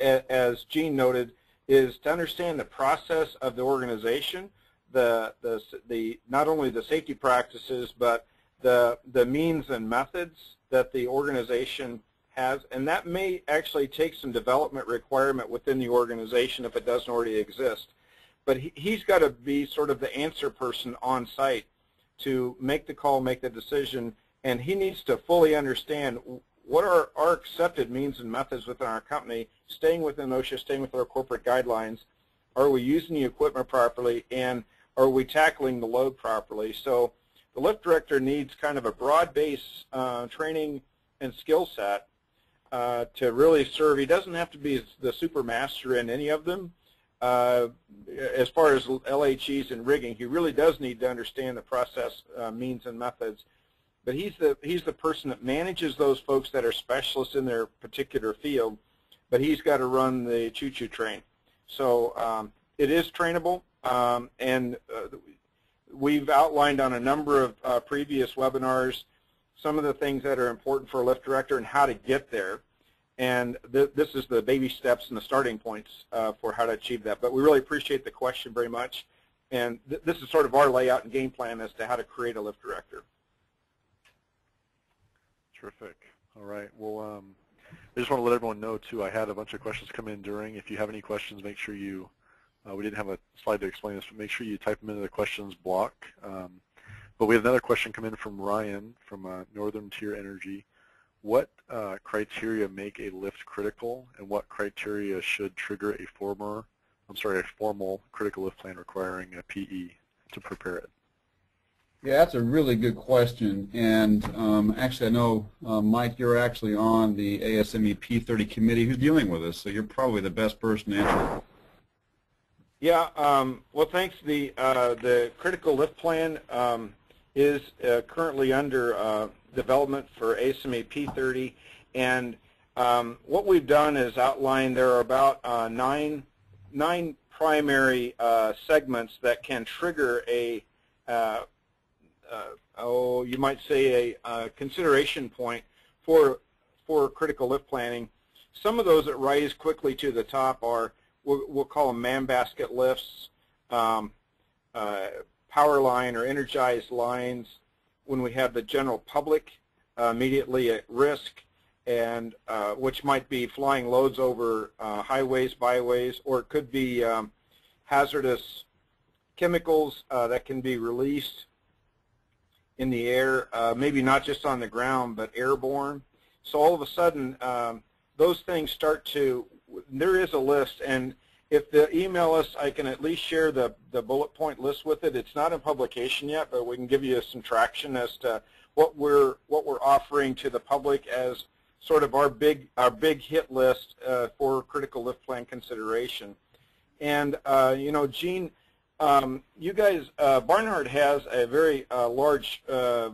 as Gene noted, is to understand the process of the organization, the the the not only the safety practices, but the the means and methods that the organization has, and that may actually take some development requirement within the organization if it doesn't already exist. But he, he's got to be sort of the answer person on site to make the call, make the decision, and he needs to fully understand what are our accepted means and methods within our company, staying within OSHA, staying with our corporate guidelines, are we using the equipment properly, and are we tackling the load properly? So the lift director needs kind of a broad base uh, training and skill set uh, to really serve. He doesn't have to be the super master in any of them. Uh, as far as LHEs and rigging, he really does need to understand the process uh, means and methods. But he's the he's the person that manages those folks that are specialists in their particular field. But he's got to run the choo-choo train. So um, it is trainable, um, and uh, we've outlined on a number of uh, previous webinars some of the things that are important for a lift director and how to get there. And th this is the baby steps and the starting points uh, for how to achieve that. But we really appreciate the question very much. And th this is sort of our layout and game plan as to how to create a lift director. Terrific. All right. Well, um, I just want to let everyone know, too, I had a bunch of questions come in during. If you have any questions, make sure you, uh, we didn't have a slide to explain this, but make sure you type them into the questions block. Um, but we have another question come in from Ryan from uh, Northern Tier Energy. What uh, criteria make a lift critical, and what criteria should trigger a former, I'm sorry, a formal critical lift plan requiring a PE to prepare it? Yeah, that's a really good question. And um, actually, I know, uh, Mike, you're actually on the ASME B30 committee who's dealing with this, so you're probably the best person to answer. Yeah, um, well, thanks. The uh, the critical lift plan um, is uh, currently under uh, development for ASME B30. And um, what we've done is outline there are about uh, nine, nine primary uh, segments that can trigger a, oh, you might say a consideration point for, for critical lift planning. Some of those that rise quickly to the top are, we'll, we'll call them man basket lifts, um, power line or energized lines when we have the general public uh, immediately at risk and uh, which might be flying loads over uh, highways, byways, or it could be um, hazardous chemicals uh, that can be released in the air, uh, maybe not just on the ground, but airborne. So all of a sudden, um, those things start to, there is a list, and if they email us, I can at least share the, the bullet point list with it. It's not in publication yet, but we can give you some traction as to what we're what we're offering to the public as sort of our big our big hit list uh, for critical lift plan consideration. And uh, you know, Gene, um, you guys, uh, Barnhart has a very uh, large uh,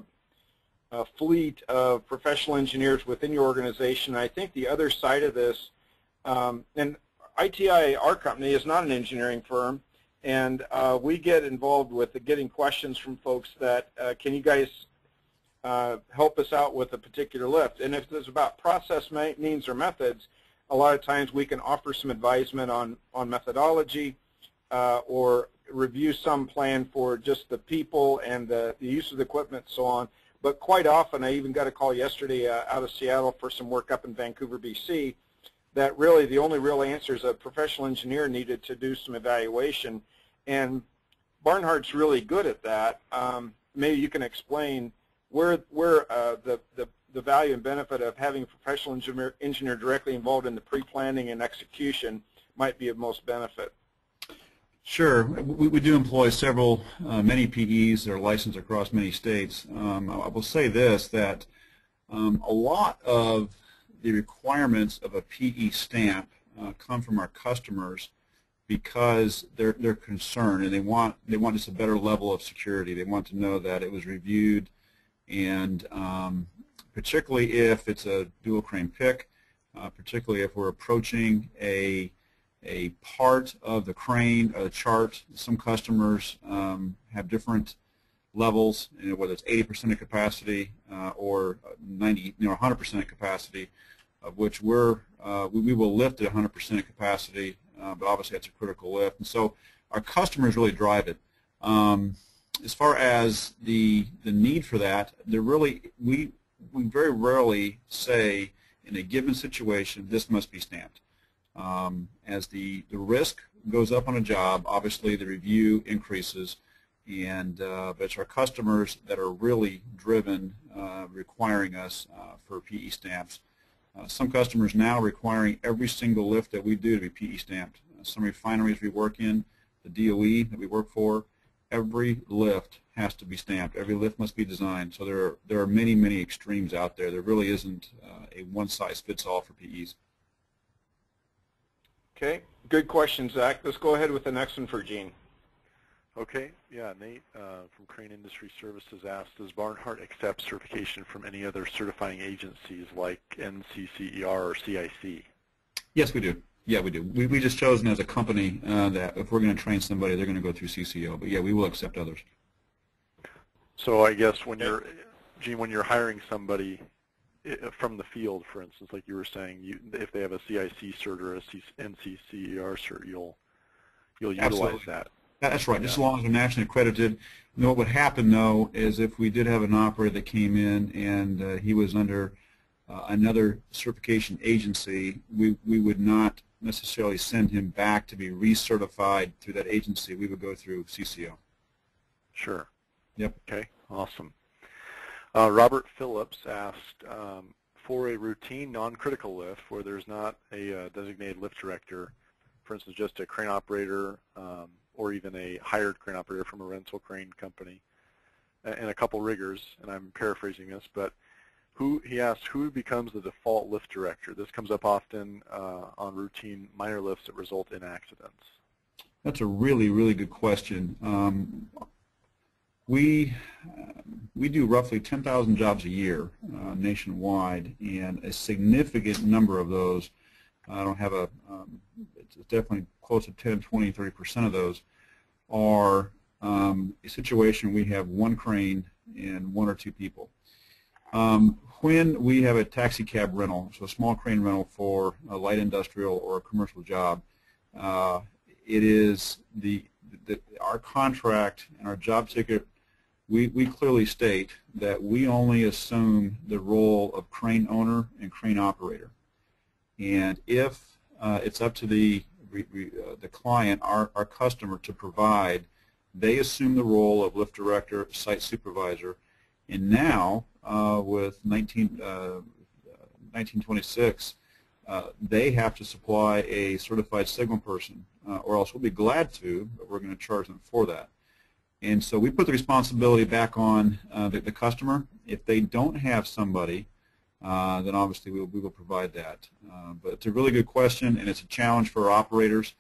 fleet of professional engineers within your organization. I think the other side of this, um, and ITI, our company, is not an engineering firm, and uh, we get involved with getting questions from folks that, uh, can you guys uh, help us out with a particular lift? And if it's about process means or methods, a lot of times we can offer some advisement on, on methodology uh, or review some plan for just the people and the, the use of the equipment and so on. But quite often, I even got a call yesterday uh, out of Seattle for some work up in Vancouver, BC, that really the only real answer is a professional engineer needed to do some evaluation. And Barnhart's really good at that. Um, maybe you can explain where, where uh, the, the, the value and benefit of having a professional engineer, engineer directly involved in the pre-planning and execution might be of most benefit. Sure. We, we do employ several, uh, many PEs that are licensed across many states. Um, I will say this, that um, a lot of the requirements of a PE stamp uh, come from our customers because they're they're concerned and they want they want just a better level of security. They want to know that it was reviewed, and um, particularly if it's a dual crane pick, uh, particularly if we're approaching a a part of the crane or the chart. Some customers um, have different levels, you know, whether it's 80% of capacity uh, or 90, you know, 100% of capacity, of which we're uh, we, we, will lift at 100% of capacity, uh, but obviously that's a critical lift. And so our customers really drive it. Um, as far as the the need for that, there really we we very rarely say in a given situation this must be stamped. Um, as the, the risk goes up on a job, obviously the review increases, and uh, but it's our customers that are really driven uh, requiring us uh, for PE stamps. Uh, some customers now requiring every single lift that we do to be PE stamped. Some refineries we work in, the DOE that we work for, every lift has to be stamped. Every lift must be designed. So there are, there are many, many extremes out there. There really isn't uh, a one-size-fits-all for PEs. Okay, good question, Zach. Let's go ahead with the next one for Gene. Okay, yeah, Nate uh, from Crane Industry Services asked, does Barnhart accept certification from any other certifying agencies like NCCER or CIC? Yes, we do. Yeah, we do. We, we just chosen as a company uh, that if we're going to train somebody, they're going to go through CCO. But yeah, we will accept others. So I guess when you're, Gene, when you're hiring somebody, from the field, for instance, like you were saying, you, if they have a CIC cert or a NCCER cert, you'll you'll utilize Absolutely. that. That's right. Yeah. Just as long as they're nationally accredited. What would happen though is if we did have an operator that came in and uh, he was under uh, another certification agency, we we would not necessarily send him back to be recertified through that agency. We would go through CCO. Sure. Yep. Okay. Awesome. Uh, Robert Phillips asked, um, for a routine non-critical lift where there's not a uh, designated lift director, for instance, just a crane operator um, or even a hired crane operator from a rental crane company, and a couple riggers, and I'm paraphrasing this, but who he asks who becomes the default lift director. This comes up often uh, on routine minor lifts that result in accidents. That's a really, really good question. Um, we uh, we do roughly 10,000 jobs a year uh, nationwide, and a significant number of those, I don't have a, um, it's definitely close to 10, 20, 30 percent of those are um, a situation we have one crane and one or two people. Um, when we have a taxi cab rental, so a small crane rental for a light industrial or a commercial job, uh, it is the, the, our contract and our job ticket we, we clearly state that we only assume the role of crane owner and crane operator. And if uh, it's up to the, uh, the client, our, our customer, to provide, they assume the role of lift director, site supervisor. And now, uh, with 19, 1926, uh, uh, they have to supply a certified signal person, uh, or else we'll be glad to, but we're going to charge them for that. And so we put the responsibility back on uh, the, the, customer. If they don't have somebody, uh, then obviously we will, we will provide that. Uh, but it's a really good question, and it's a challenge for our operators.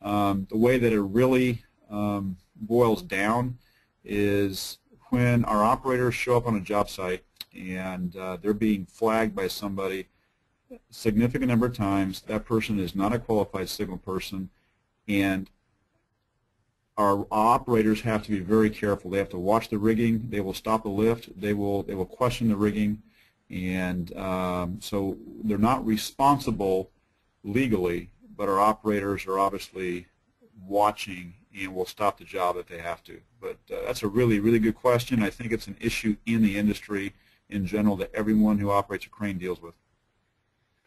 Um, the way that it really um, boils down is when our operators show up on a job site and uh, they're being flagged by somebody significant number of times, that person is not a qualified signal person, and our operators have to be very careful. They have to watch the rigging. They will stop the lift. They will they will question the rigging, and um, so they're not responsible legally, but our operators are obviously watching and will stop the job if they have to. But uh, that's a really really good question. I think it's an issue in the industry in general that everyone who operates a crane deals with.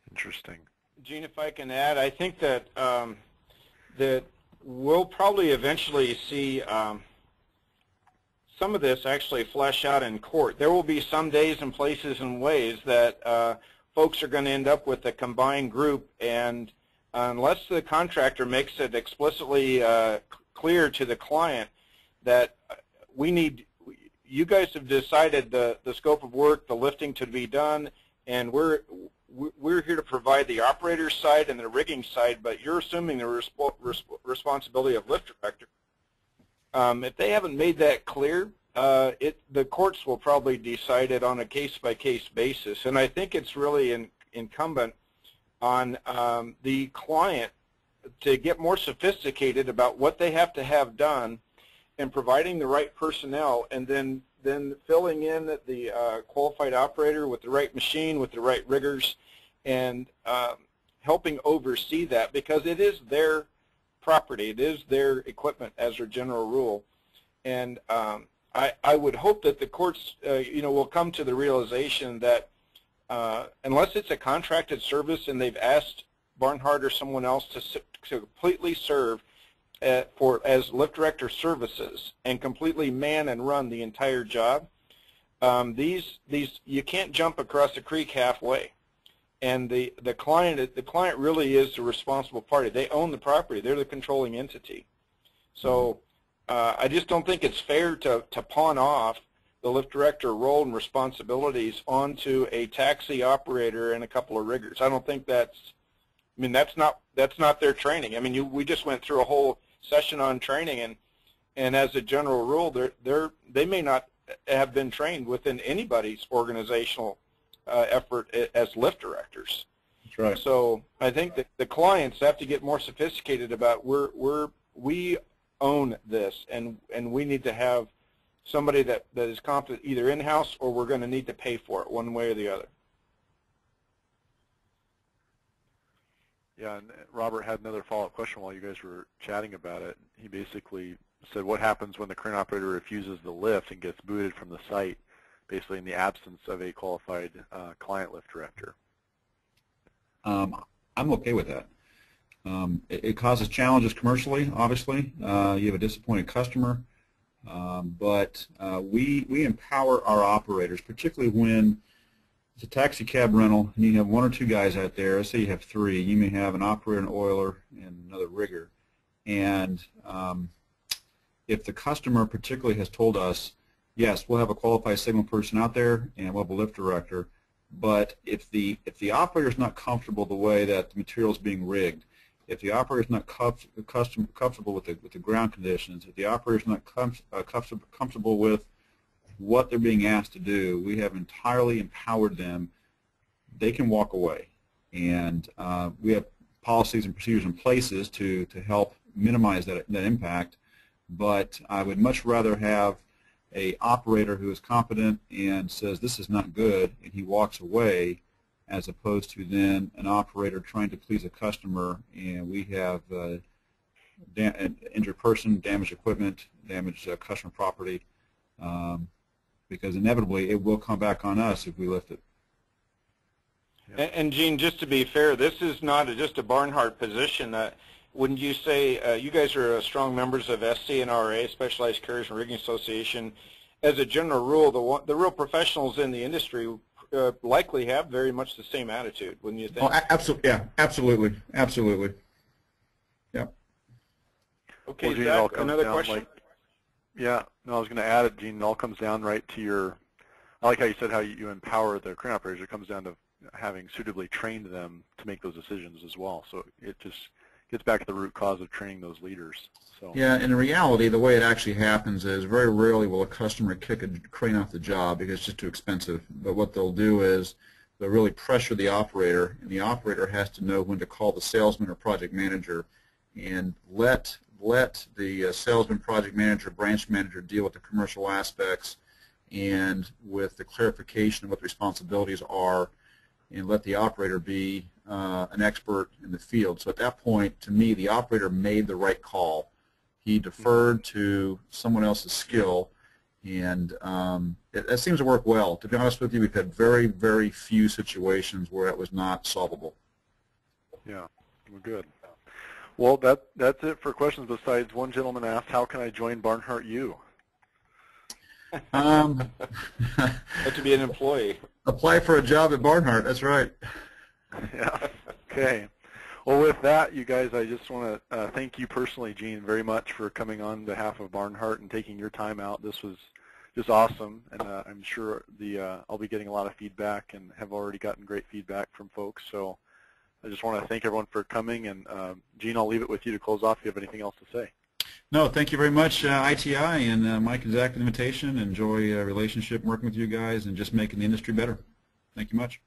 Interesting. Gene, if I can add, I think that um, that we'll probably eventually see um, some of this actually flesh out in court. There will be some days and places and ways that uh, folks are going to end up with a combined group, and unless the contractor makes it explicitly uh, clear to the client that we need, you guys have decided the, the scope of work, the lifting to be done, and we're we- we're here to provide the operator side and the rigging side, but you're assuming the respo- res- responsibility of lift director. Um, if they haven't made that clear, uh, it, the courts will probably decide it on a case-by-case basis, and I think it's really in, incumbent on um, the client to get more sophisticated about what they have to have done and providing the right personnel and then then filling in the uh, qualified operator with the right machine, with the right riggers, and um, helping oversee that because it is their property. It is their equipment as a general rule. And um, I, I would hope that the courts, uh, you know, will come to the realization that uh, unless it's a contracted service and they've asked Barnhart or someone else to, to completely serve for as lift director services and completely man and run the entire job, um, these these you can't jump across the creek halfway. And the the client the client really is the responsible party. They own the property. They're the controlling entity. So uh, I just don't think it's fair to to pawn off the lift director role and responsibilities onto a taxi operator and a couple of riggers. I don't think that's I mean that's not that's not their training. I mean you, we just went through a whole session on training, and and as a general rule, they're they're they may not have been trained within anybody's organizational uh, effort as lift directors. That's right. So I think that the clients have to get more sophisticated about we're we're we own this, and and we need to have somebody that that is competent either in house or we're going to need to pay for it one way or the other. Yeah, and Robert had another follow-up question while you guys were chatting about it. He basically said, what happens when the crane operator refuses the lift and gets booted from the site, basically in the absence of a qualified uh, client lift director? Um, I'm okay with that. Um, it, it, causes challenges commercially, obviously. Uh, you have a disappointed customer, um, but uh, we, we empower our operators, particularly when it's a taxi cab rental, and you have one or two guys out there. Let's say you have three. You may have an operator, an oiler, and another rigger. And um, if the customer particularly has told us, yes, we'll have a qualified signal person out there, and we'll have a lift director, but if the if the operator is not comfortable the way that the material is being rigged, if the operator is not comfortable with the with the ground conditions, if the operator is not uh, comfortable with what they're being asked to do. We have entirely empowered them. They can walk away. And uh, we have policies and procedures in places to, to help minimize that, that impact. But I would much rather have a operator who is competent and says this is not good and he walks away as opposed to then an operator trying to please a customer and we have uh, injured person, damaged equipment, damaged uh, customer property. Um, because inevitably it will come back on us if we lift it. And, and Gene, just to be fair, this is not a, just a Barnhart position. Uh, wouldn't you say uh, you guys are uh, strong members of SC&RA, Specialized Carriers and Rigging Association? As a general rule, the the real professionals in the industry uh, likely have very much the same attitude, wouldn't you think? Oh, absolutely, yeah, absolutely, absolutely. Yep. Okay, well, Zach, another question. Like yeah, no, I was going to add it, Gene. It all comes down right to your. I like how you said how you empower the crane operators. It comes down to having suitably trained them to make those decisions as well. So it just gets back to the root cause of training those leaders. So. Yeah, in reality, the way it actually happens is very rarely will a customer kick a crane off the job because it's just too expensive. But what they'll do is they'll really pressure the operator, and the operator has to know when to call the salesman or project manager and let let the uh, salesman, project manager, branch manager deal with the commercial aspects and with the clarification of what the responsibilities are and let the operator be uh, an expert in the field. So at that point, to me, the operator made the right call. He deferred to someone else's skill, and um, it, it, seems to work well. To be honest with you, we've had very, very few situations where it was not solvable. Yeah, we're good. Well, that that's it for questions. Besides, one gentleman asked, "How can I join Barnhart U?" Um, have to be an employee. Apply for a job at Barnhart. That's right. yeah. Okay. Well, with that, you guys, I just want to uh, thank you personally, Gene, very much for coming on behalf of Barnhart and taking your time out. This was just awesome, and uh, I'm sure the uh, I'll be getting a lot of feedback and have already gotten great feedback from folks. So I just want to thank everyone for coming, and um, Gene, I'll leave it with you to close off if you have anything else to say. No, thank you very much, uh, ITI and uh, Mike and Zach for the invitation. Enjoy a relationship working with you guys and just making the industry better. Thank you much.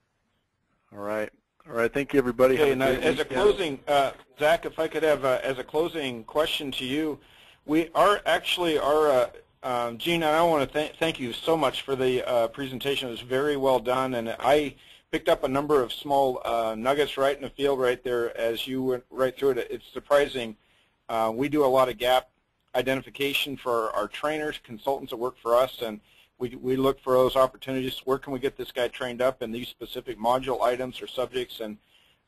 All right. All right. Thank you, everybody. Okay, and uh, as a closing, uh, Zach, if I could have uh, as a closing question to you, we are actually our uh, um, Gene, and I want to th thank you so much for the uh, presentation. It was very well done, and I picked up a number of small uh, nuggets right in the field right there as you went right through it. It's surprising. Uh, we do a lot of gap identification for our trainers, consultants that work for us, and we, we look for those opportunities. Where can we get this guy trained up in these specific module items or subjects, and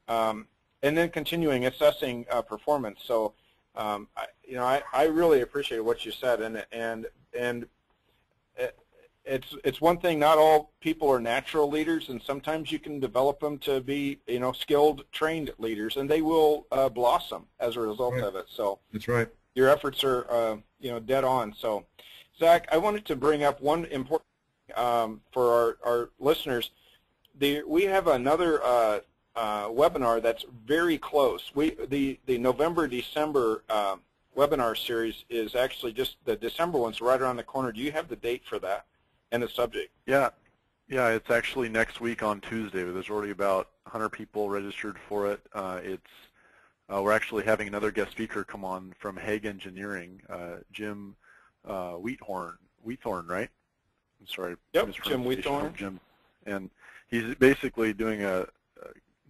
um, and then continuing assessing uh, performance. So, um, I, you know, I, I really appreciate what you said, and and and it's it's one thing. Not all people are natural leaders, and sometimes you can develop them to be, you know, skilled, trained leaders, and they will uh, blossom as a result Right. of it. So That's right. your efforts are, uh, you know, dead on. So, Zach, I wanted to bring up one important um, for our, our listeners. The, we have another uh, uh, webinar that's very close. We the the November December uh, webinar series is actually just the December one's right around the corner. Do you have the date for that and the subject? Yeah, yeah, it's actually next week on Tuesday. There's already about 100 people registered for it. Uh, it's uh, we're actually having another guest speaker come on from Haag Engineering, uh, Jim uh, Wiethorn. Wiethorn, right? I'm sorry. Yep, Jim Wiethorn. Jim, and he's basically doing a.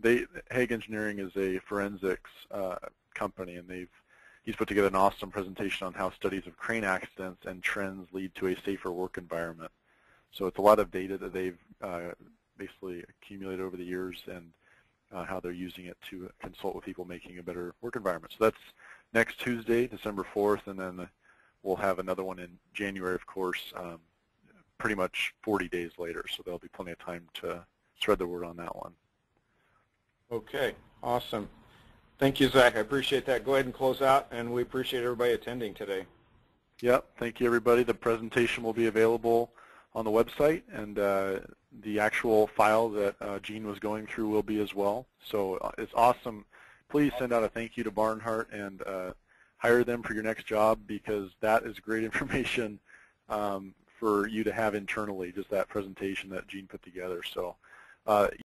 They Haag Engineering is a forensics uh, company, and they've he's put together an awesome presentation on how studies of crane accidents and trends lead to a safer work environment. So it's a lot of data that they've uh, basically accumulated over the years and uh, how they're using it to consult with people making a better work environment. So that's next Tuesday, December 4th, and then we'll have another one in January, of course, um, pretty much 40 days later. So there'll be plenty of time to spread the word on that one. Okay, awesome. Thank you, Zach. I appreciate that. Go ahead and close out, and we appreciate everybody attending today. Yep. Thank you, everybody. The presentation will be available on the website, and uh, the actual file that uh, Gene was going through will be as well. So uh, it's awesome. Please send out a thank you to Barnhart and uh, hire them for your next job because that is great information um, for you to have internally, just that presentation that Gene put together. So uh,